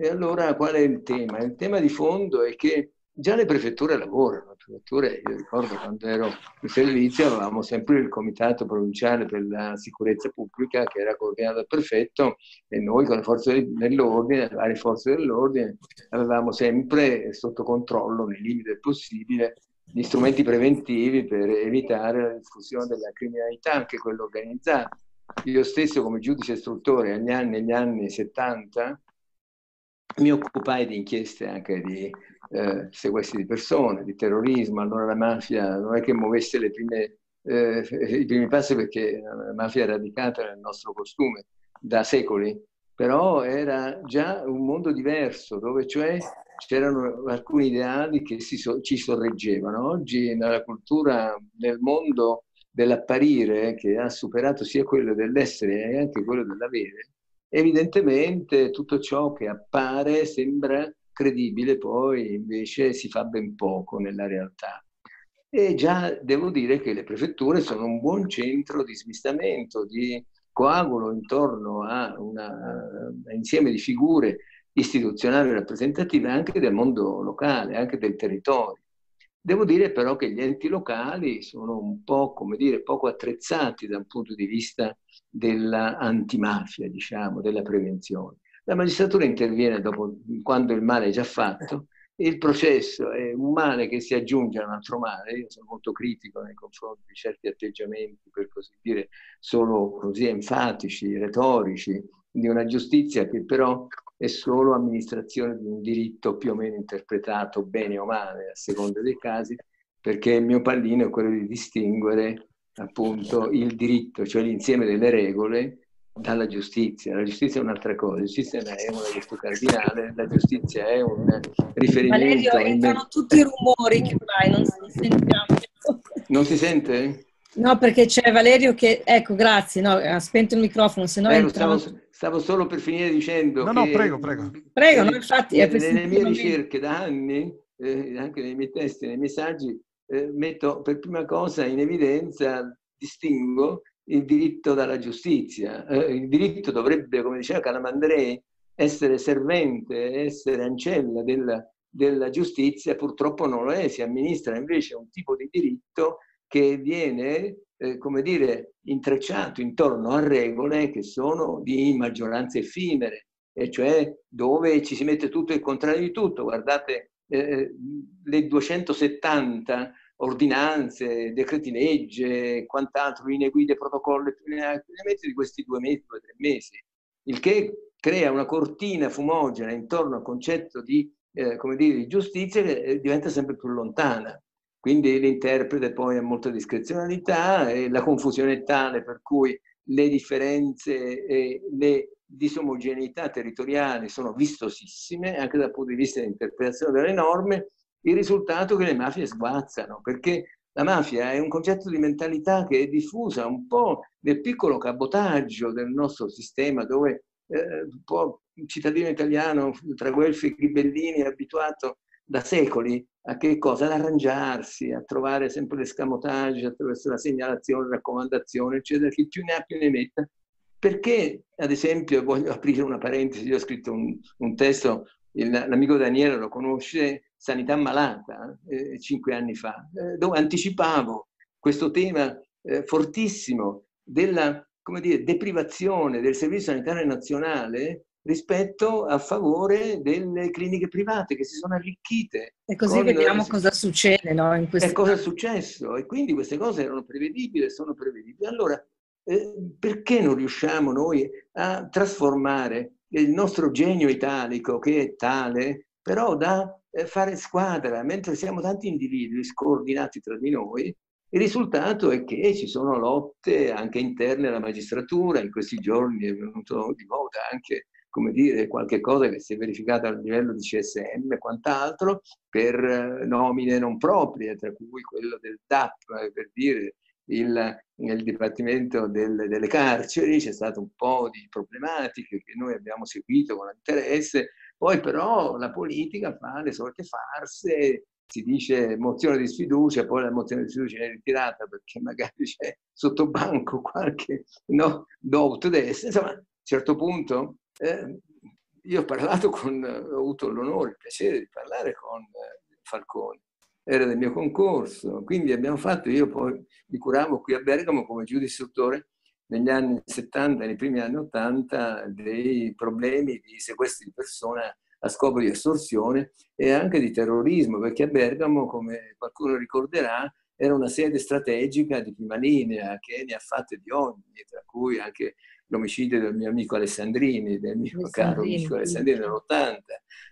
E allora qual è il tema? Il tema di fondo è che già le prefetture lavorano. Le prefetture, io ricordo quando ero in servizio avevamo sempre il comitato provinciale per la sicurezza pubblica che era coordinato dal prefetto e noi con le forze dell'ordine, le varie forze dell'ordine, avevamo sempre sotto controllo, nei limiti del possibile, gli strumenti preventivi per evitare la diffusione della criminalità, anche quella organizzata. Io stesso come giudice istruttore agli anni, negli anni 70 mi occupai di inchieste anche di eh, sequestri di persone, di terrorismo, allora la mafia non è che muovesse prime, eh, i primi passi perché la mafia è radicata nel nostro costume da secoli, però era già un mondo diverso dove cioè c'erano alcuni ideali che so, ci sorreggevano. Oggi nella cultura, nel mondo dell'apparire che ha superato sia quello dell'essere e anche quello dell'avere, Evidentemente tutto ciò che appare sembra credibile, poi invece si fa ben poco nella realtà. E già devo dire che le prefetture sono un buon centro di smistamento, di coagulo intorno a un insieme di figure istituzionali rappresentative anche del mondo locale, anche del territorio. Devo dire però che gli enti locali sono un po', come dire, poco attrezzati da un punto di vista dell'antimafia, diciamo, della prevenzione. La magistratura interviene dopo, quando il male è già fatto, il processo è un male che si aggiunge a un altro male. Io sono molto critico nei confronti di certi atteggiamenti, per così dire, solo così enfatici, retorici, di una giustizia che però è solo amministrazione di un diritto più o meno interpretato bene o male, a seconda dei casi, perché il mio pallino è quello di distinguere appunto il diritto, cioè l'insieme delle regole, dalla giustizia. La giustizia è un'altra cosa, la giustizia è una virtù cardinale, la giustizia è un riferimento... Valerio, entrano tutti i rumori che fai, non, non sentiamo. Non si sente? No, perché c'è Valerio che... Ecco, grazie, no, ha spento il microfono, se no... Ecco, stavo, stavo, solo per finire dicendo No, che, no, prego, prego. Prego, no, infatti... Nelle mie ricerche da anni, eh, anche nei miei testi, nei miei saggi, eh, metto per prima cosa in evidenza, distingo il diritto dalla giustizia. Eh, il diritto dovrebbe, come diceva Calamandrei, essere servente, essere ancella della, della giustizia, purtroppo non lo è, si amministra invece un tipo di diritto che viene, eh, come dire, intrecciato intorno a regole che sono di maggioranze effimere, e cioè dove ci si mette tutto il contrario di tutto. Guardate, eh, le 270 ordinanze, decreti legge, quant'altro, linee guida, protocolli, di questi due mesi, due o tre mesi, il che crea una cortina fumogena intorno al concetto di, eh, dire, di giustizia che eh, diventa sempre più lontana. Quindi l'interprete poi ha molta discrezionalità e la confusione è tale per cui le differenze e le disomogeneità territoriali sono vistosissime anche dal punto di vista dell'interpretazione delle norme il risultato è che le mafie sguazzano, perché la mafia è un concetto di mentalità che è diffusa un po' nel piccolo cabotaggio del nostro sistema, dove eh, un po' il cittadino italiano tra Guelfi e Ghibellini è abituato da secoli a che cosa? Ad arrangiarsi, a trovare sempre l'escamotage attraverso la segnalazione, la raccomandazione, eccetera, chi più ne ha più ne metta. Perché, ad esempio, voglio aprire una parentesi, io ho scritto un, un testo, il, l'amico Daniele lo conosce, Sanità Malata, eh, cinque anni fa, eh, dove anticipavo questo tema eh, fortissimo della dire, deprivazione del Servizio Sanitario Nazionale rispetto a favore delle cliniche private che si sono arricchite. E così con, vediamo cosa succede no, in questo E cosa è successo? E quindi queste cose erano prevedibili e sono prevedibili. Allora, eh, perché non riusciamo noi a trasformare il nostro genio italico, che è tale, però da eh, fare squadra, mentre siamo tanti individui scordinati tra di noi, il risultato è che ci sono lotte anche interne alla magistratura, in questi giorni è venuto di moda anche come dire, qualche cosa che si è verificata a livello di CSM e quant'altro, per eh, nomine non proprie, tra cui quello del DAP, eh, per dire, il, nel Dipartimento del, delle Carceri c'è stato un po' di problematiche che noi abbiamo seguito con interesse, poi però la politica fa le solite farse, si dice mozione di sfiducia, poi la mozione di sfiducia è ritirata perché magari c'è sotto banco qualche no, destra. Insomma, a un certo punto eh, io ho parlato con, ho avuto l'onore, il piacere di parlare con eh, Falcone, era del mio concorso, quindi abbiamo fatto, io poi mi curavo qui a Bergamo come giudice dottore negli anni 70 nei primi anni 80 dei problemi di sequestro di persona a scopo di estorsione e anche di terrorismo, perché a Bergamo, come qualcuno ricorderà, era una sede strategica di prima linea che ne ha fatte di ogni, tra cui anche l'omicidio del mio amico Alessandrini, del mio Alessandrini. caro amico Alessandrini nell'80.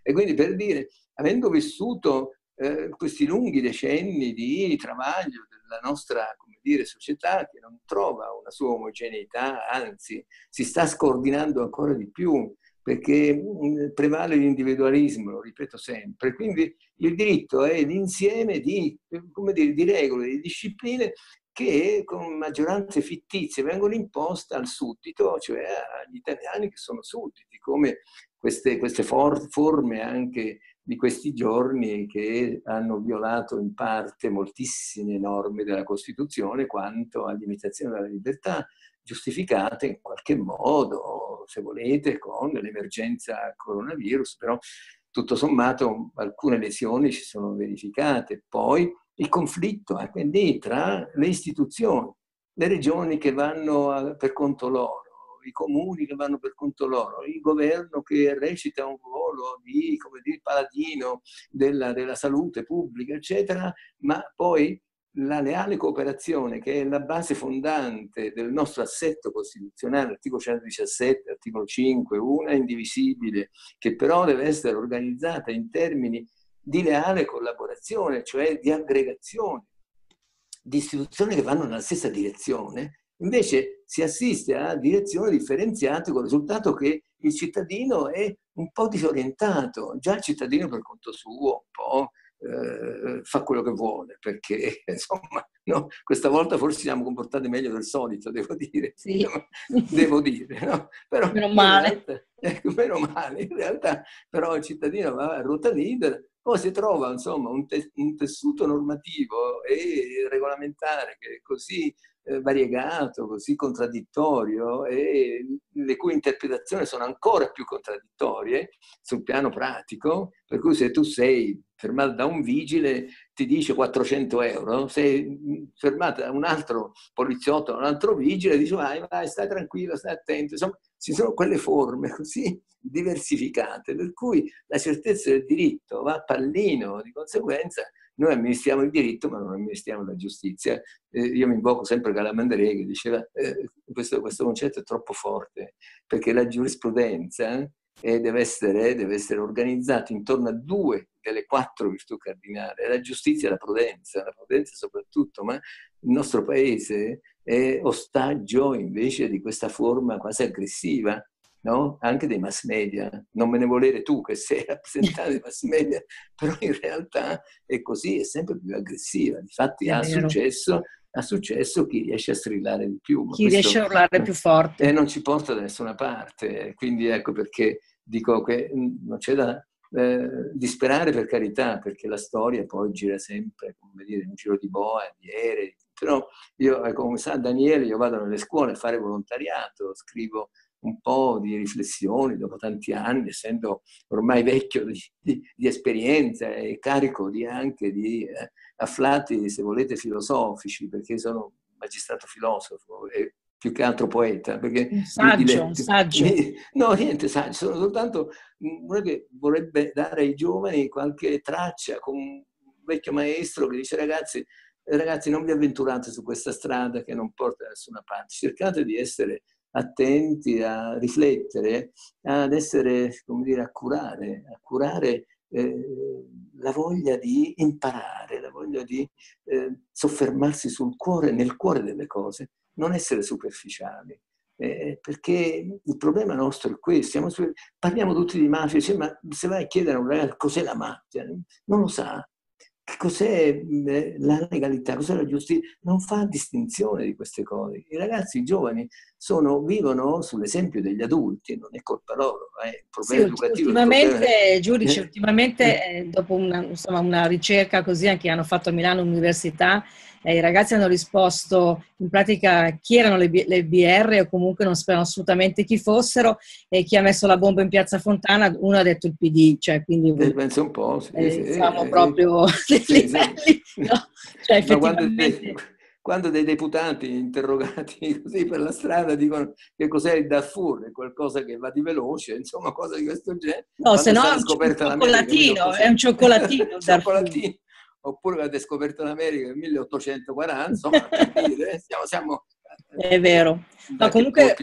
E quindi per dire, avendo vissuto eh, questi lunghi decenni di travaglio della nostra dire, società che non trova una sua omogeneità, anzi si sta scordinando ancora di più perché mm, prevale l'individualismo, lo ripeto sempre. Quindi il diritto è l'insieme di, dire, di regole, di discipline che con maggioranze fittizie vengono imposte al suddito, cioè agli italiani che sono sudditi, come queste, queste for- forme anche di questi giorni che hanno violato in parte moltissime norme della Costituzione quanto a limitazione della libertà, giustificate in qualche modo, se volete, con l'emergenza coronavirus, però tutto sommato alcune lesioni ci sono verificate. Poi il conflitto anche lì tra le istituzioni, le regioni che vanno per conto loro, i comuni che vanno per conto loro, il governo che recita un ruolo di dire, paladino della, della salute pubblica, eccetera, ma poi la leale cooperazione, che è la base fondante del nostro assetto costituzionale, articolo 117, articolo 5, una indivisibile, che però deve essere organizzata in termini di leale collaborazione, cioè di aggregazione, di istituzioni che vanno nella stessa direzione, invece si assiste a direzioni differenziate con il risultato che il cittadino è un po' disorientato, già il cittadino per conto suo, un po' eh, fa quello che vuole, perché insomma, no, questa volta forse siamo comportati meglio del solito, devo dire. Sì. devo dire, no? Però meno male. Realtà, meno male, in realtà però il cittadino va a ruota libera, poi si trova insomma un, te- un tessuto normativo e regolamentare che è così variegato, così contraddittorio e le cui interpretazioni sono ancora più contraddittorie sul piano pratico, per cui se tu sei fermato da un vigile ti dice 400 euro, sei fermato da un altro poliziotto, da un altro vigile, dice vai, vai, stai tranquillo, stai attento, insomma ci sono quelle forme così diversificate, per cui la certezza del diritto va a pallino, di conseguenza noi amministriamo il diritto ma non amministriamo la giustizia. Eh, io mi invoco sempre Calamandrei che diceva eh, questo, questo, concetto è troppo forte perché la giurisprudenza eh, deve, essere, deve essere organizzata intorno a due delle quattro virtù cardinali, la giustizia e la prudenza, la prudenza soprattutto, ma il nostro paese è ostaggio invece di questa forma quasi aggressiva no? anche dei mass media. Non me ne volere tu che sei rappresentante dei mass media, però in realtà è così, è sempre più aggressiva. Infatti ha successo, ha successo chi riesce a strillare di più. chi riesce a urlare più forte. E non ci porta da nessuna parte. Quindi ecco perché dico che mm, non c'è da eh, disperare per carità, perché la storia poi gira sempre, come dire, un giro di boa, di aerei. Però io, eh, come sa Daniele, io vado nelle scuole a fare volontariato, scrivo un po' di riflessioni dopo tanti anni, essendo ormai vecchio di, di, di esperienza e carico di, anche di eh, afflati, se volete, filosofici, perché sono magistrato filosofo e più che altro poeta. Perché un saggio, un saggio. No, niente saggio, sono soltanto uno che vorrebbe dare ai giovani qualche traccia con un vecchio maestro che dice ragazzi, ragazzi non vi avventurate su questa strada che non porta da nessuna parte, cercate di essere attenti a riflettere, ad essere, come dire, a curare, a curare eh, la voglia di imparare, la voglia di eh, soffermarsi sul cuore, nel cuore delle cose, non essere superficiali. Eh, perché il problema nostro è questo, su, parliamo tutti di mafia, cioè, ma se vai a chiedere a un ragazzo cos'è la mafia, non lo sa, che cos'è eh, la legalità, cos'è la giustizia, non fa distinzione di queste cose. I ragazzi i giovani sono, vivono sull'esempio degli adulti, non è colpa loro, è il problema sì, educativo. Ultimamente, problema... giudice, ultimamente eh, dopo una, insomma, una ricerca così anche hanno fatto a Milano Università, eh, i ragazzi hanno risposto in pratica chi erano le, le, BR o comunque non sapevano assolutamente chi fossero e chi ha messo la bomba in piazza Fontana, uno ha detto il PD, cioè quindi... Eh, penso un po', sì, eh, sì, siamo eh, proprio dei livelli, no? cioè effettivamente... Quando dei deputati interrogati così per la strada dicono che cos'è il Darfur, è qualcosa che va di veloce, insomma, cosa di questo genere. No, se no è un cioccolatino, è un cioccolatino. cioccolatino oppure avete scoperto l'America nel 1840, insomma, siamo, siamo, È vero. No, comunque,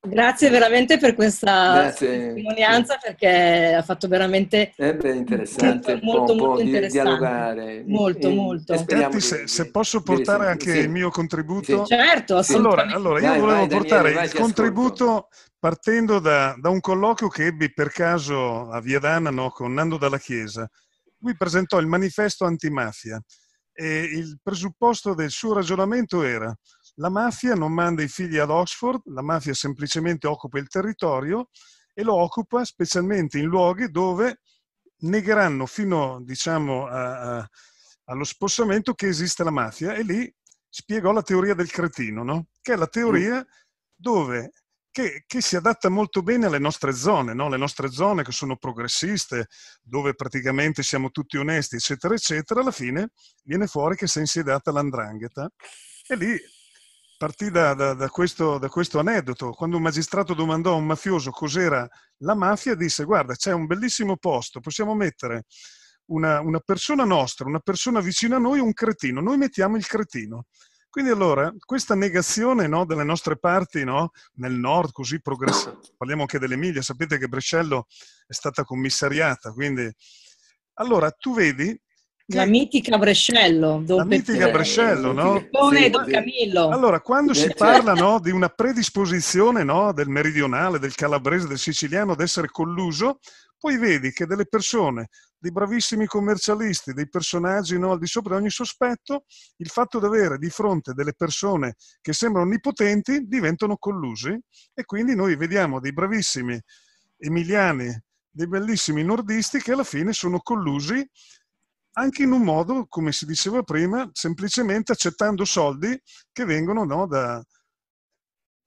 grazie veramente per questa grazie. testimonianza perché ha fatto veramente... È beh, interessante, molto, molto, molto interessante. dialogare. Molto, e, molto. Senti, se, se, posso portare anche sì. il mio contributo. Sì. Certo, assolutamente. Allora, allora io vai, volevo vai, portare Daniele, il contributo ascolto. partendo da, da, un colloquio che ebbi per caso a Viadana no, con Nando Dalla Chiesa lui presentò il manifesto antimafia e il presupposto del suo ragionamento era la mafia non manda i figli ad Oxford, la mafia semplicemente occupa il territorio e lo occupa specialmente in luoghi dove negheranno fino diciamo, a, a, allo spossamento che esiste la mafia e lì spiegò la teoria del cretino, no? che è la teoria dove che, che, si adatta molto bene alle nostre zone, no? le nostre zone che sono progressiste, dove praticamente siamo tutti onesti, eccetera, eccetera, alla fine viene fuori che si è insediata l'andrangheta. E lì partì da, da, da, questo, da, questo, aneddoto. Quando un magistrato domandò a un mafioso cos'era la mafia, disse guarda c'è un bellissimo posto, possiamo mettere una, una persona nostra, una persona vicina a noi, un cretino. Noi mettiamo il cretino. Quindi allora, questa negazione no, delle nostre parti no, nel nord, così progressiva, parliamo anche dell'Emilia, sapete che Brescello è stata commissariata, quindi... Allora, tu vedi... La mitica Brescello. La mitica Brescello, no? Sì, Don Camillo. Allora, quando si parla no, di una predisposizione no, del meridionale, del calabrese, del siciliano ad essere colluso, poi vedi che delle persone, dei bravissimi commercialisti, dei personaggi no, al di sopra di ogni sospetto, il fatto di avere di fronte delle persone che sembrano onnipotenti diventano collusi e quindi noi vediamo dei bravissimi emiliani, dei bellissimi nordisti che alla fine sono collusi anche in un modo, come si diceva prima, semplicemente accettando soldi che vengono no, da,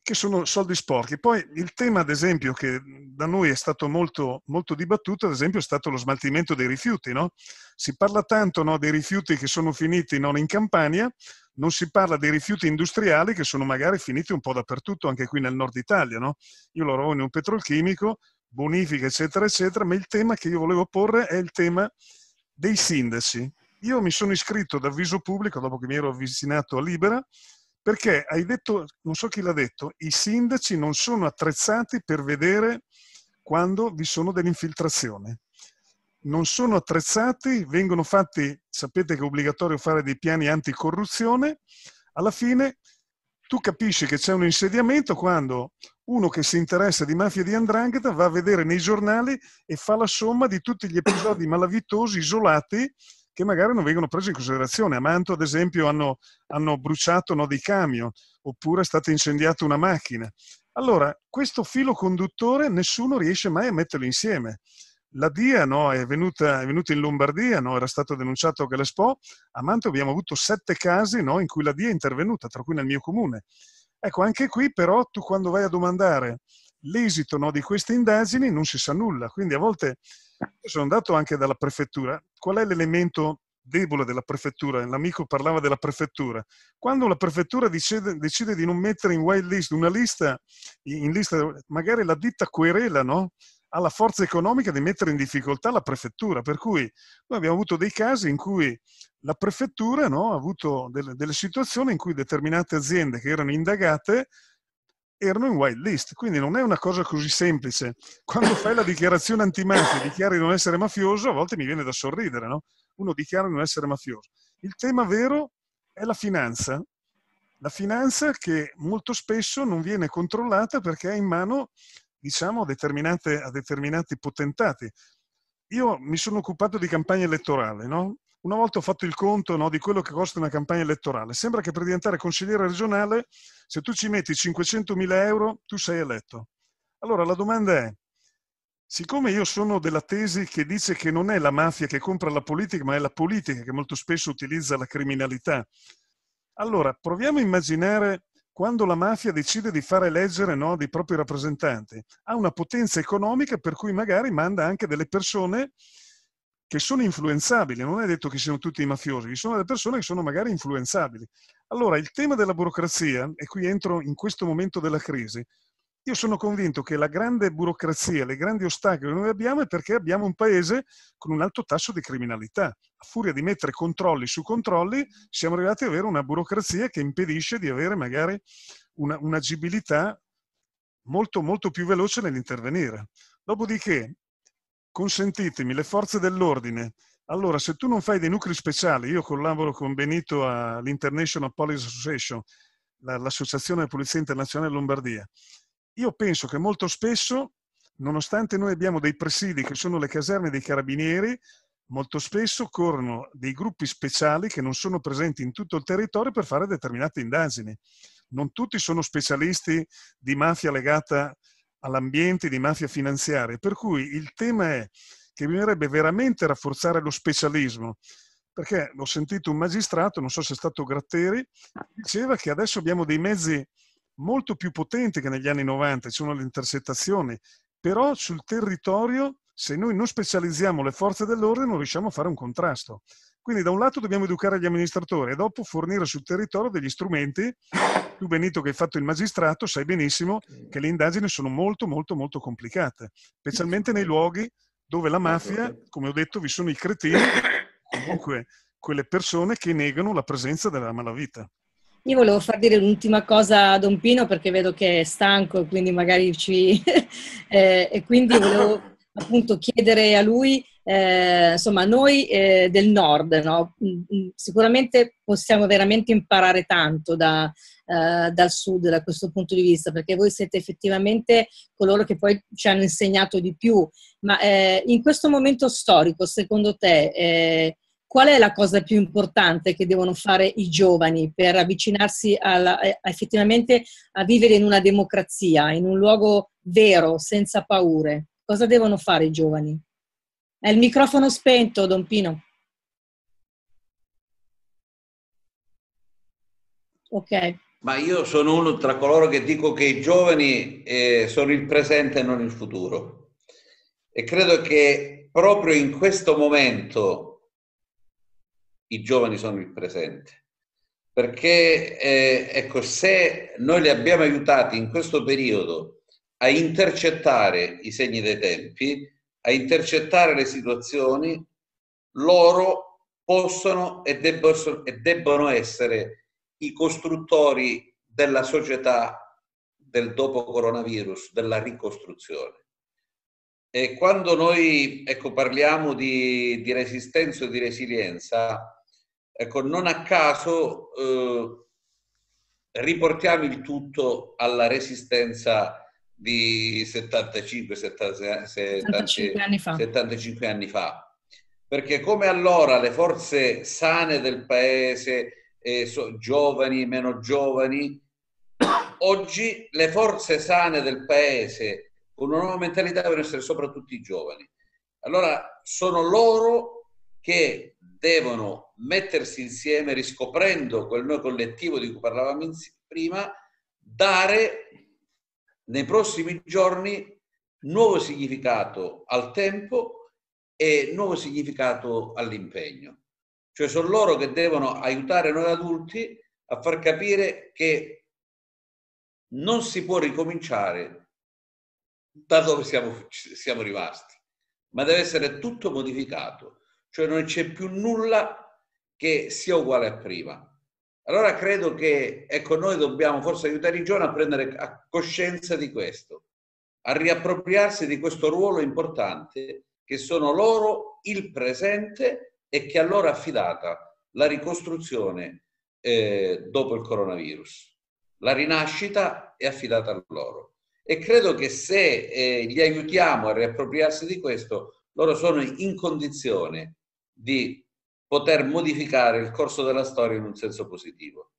che sono soldi sporchi. Poi il tema, ad esempio, che da noi è stato molto, molto dibattuto, ad esempio, è stato lo smaltimento dei rifiuti. No? Si parla tanto no, dei rifiuti che sono finiti non in Campania, non si parla dei rifiuti industriali che sono magari finiti un po' dappertutto, anche qui nel nord Italia. No? Io lavoro in un petrolchimico, bonifica, eccetera, eccetera, ma il tema che io volevo porre è il tema dei sindaci. Io mi sono iscritto da avviso pubblico dopo che mi ero avvicinato a Libera perché hai detto, non so chi l'ha detto, i sindaci non sono attrezzati per vedere quando vi sono delle infiltrazioni. Non sono attrezzati, vengono fatti, sapete che è obbligatorio fare dei piani anticorruzione, alla fine tu capisci che c'è un insediamento quando uno che si interessa di mafia di andrangheta va a vedere nei giornali e fa la somma di tutti gli episodi malavitosi isolati che magari non vengono presi in considerazione. A Manto, ad esempio, hanno, hanno bruciato no, dei camion, oppure è stata incendiata una macchina. Allora, questo filo conduttore nessuno riesce mai a metterlo insieme. La DIA no, è, venuta, è, venuta, in Lombardia, no, era stato denunciato che l'Espo. A Manto abbiamo avuto sette casi in cui la DIA è intervenuta, tra cui nel mio comune. Ecco, anche qui però tu quando vai a domandare l'esito no, di queste indagini non si sa nulla. Quindi a volte sono andato anche dalla prefettura. Qual è l'elemento debole della prefettura? L'amico parlava della prefettura. Quando la prefettura decide, decide di non mettere in white list una lista, in lista, magari la ditta querela, no? Ha la forza economica di mettere in difficoltà la prefettura. Per cui noi abbiamo avuto dei casi in cui la prefettura no, ha avuto delle, delle situazioni in cui determinate aziende che erano indagate erano in white list, quindi non è una cosa così semplice. Quando fai la dichiarazione antimafia e dichiari di non essere mafioso, a volte mi viene da sorridere, no? Uno dichiara di non essere mafioso. Il tema vero è la finanza. La finanza che molto spesso non viene controllata perché è in mano, diciamo, a, determinati potentati. Io mi sono occupato di campagna elettorale, no? Una volta ho fatto il conto no, di quello che costa una campagna elettorale. Sembra che per diventare consigliere regionale, se tu ci metti 500.000 euro, tu sei eletto. Allora la domanda è, siccome io sono della tesi che dice che non è la mafia che compra la politica, ma è la politica che molto spesso utilizza la criminalità, allora proviamo a immaginare quando la mafia decide di fare eleggere no, dei propri rappresentanti. Ha una potenza economica per cui magari manda anche delle persone che sono influenzabili, non è detto che siano tutti mafiosi, ci sono delle persone che sono magari influenzabili. Allora, il tema della burocrazia, e qui entro in questo momento della crisi, io sono convinto che la grande burocrazia, le grandi ostacoli che noi abbiamo è perché abbiamo un paese con un alto tasso di criminalità. A furia di mettere controlli su controlli, siamo arrivati ad avere una burocrazia che impedisce di avere magari una, un'agibilità molto, molto più veloce nell'intervenire. Dopodiché, consentitemi, le forze dell'ordine. Allora, se tu non fai dei nuclei speciali, io collaboro con Benito all'International Police Association, l'associazione della Polizia Internazionale Lombardia. Io penso che molto spesso, nonostante noi abbiamo dei presidi che sono le caserme dei carabinieri, molto spesso corrono dei gruppi speciali che non sono presenti in tutto il territorio per fare determinate indagini. Non tutti sono specialisti di mafia legata all'ambiente di mafia finanziaria. Per cui il tema è che bisognerebbe veramente rafforzare lo specialismo, perché l'ho sentito un magistrato, non so se è stato Gratteri, diceva che adesso abbiamo dei mezzi molto più potenti che negli anni 90, ci sono le intercettazioni, però sul territorio, se noi non specializziamo le forze dell'ordine, non riusciamo a fare un contrasto. Quindi da un lato dobbiamo educare gli amministratori e dopo fornire sul territorio degli strumenti. Tu Benito che hai fatto il magistrato sai benissimo che le indagini sono molto molto molto complicate, specialmente nei luoghi dove la mafia, come ho detto, vi sono i cretini, comunque quelle persone che negano la presenza della malavita. Io volevo far dire l'ultima cosa a Don Pino perché vedo che è stanco e quindi magari ci... eh, e quindi volevo appunto chiedere a lui, eh, insomma, noi eh, del nord, no? Mm, mm, sicuramente possiamo veramente imparare tanto da, eh, dal sud da questo punto di vista, perché voi siete effettivamente coloro che poi ci hanno insegnato di più, ma eh, in questo momento storico, secondo te, eh, qual è la cosa più importante che devono fare i giovani per avvicinarsi alla, a, effettivamente a vivere in una democrazia, in un luogo vero, senza paure? Cosa devono fare i giovani? È il microfono spento, Don Pino. Ok. Ma io sono uno tra coloro che dico che i giovani eh, sono il presente e non il futuro. E credo che proprio in questo momento i giovani sono il presente. Perché, eh, ecco, se noi li abbiamo aiutati in questo periodo a intercettare i segni dei tempi, a intercettare le situazioni, loro possono e debbono, e debbono essere i costruttori della società del dopo coronavirus, della ricostruzione. E quando noi ecco, parliamo di, di resistenza e di resilienza, Ecco, non a caso eh, riportiamo il tutto alla resistenza di 75, 70, 75, anni, fa. 75 anni fa. Perché come allora le forze sane del paese, eh, so, giovani, meno giovani, oggi le forze sane del paese con una nuova mentalità devono essere soprattutto i giovani. Allora sono loro che devono mettersi insieme riscoprendo quel noi collettivo di cui parlavamo prima, dare nei prossimi giorni nuovo significato al tempo e nuovo significato all'impegno. Cioè sono loro che devono aiutare noi adulti a far capire che non si può ricominciare da dove siamo, siamo rimasti, ma deve essere tutto modificato cioè non c'è più nulla che sia uguale a prima. Allora credo che ecco, noi dobbiamo forse aiutare i giovani a prendere coscienza di questo, a riappropriarsi di questo ruolo importante che sono loro il presente e che a loro è affidata la ricostruzione eh, dopo il coronavirus. La rinascita è affidata a loro. E credo che se eh, li aiutiamo a riappropriarsi di questo, loro sono in condizione di poter modificare il corso della storia in un senso positivo.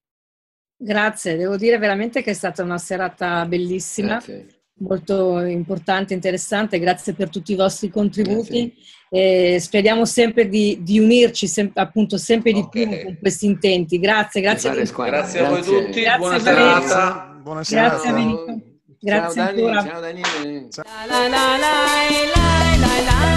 Grazie, devo dire veramente che è stata una serata bellissima, Grazie. molto importante, interessante. Grazie per tutti i vostri contributi. E speriamo sempre di, di unirci sem- appunto sempre di okay. più con questi intenti. Grazie, grazie. Grazie, grazie a voi tutti, grazie buona serata. Buona serata. Grazie Domenico. Grazie ciao, ancora. Ciao Daniele. Ciao.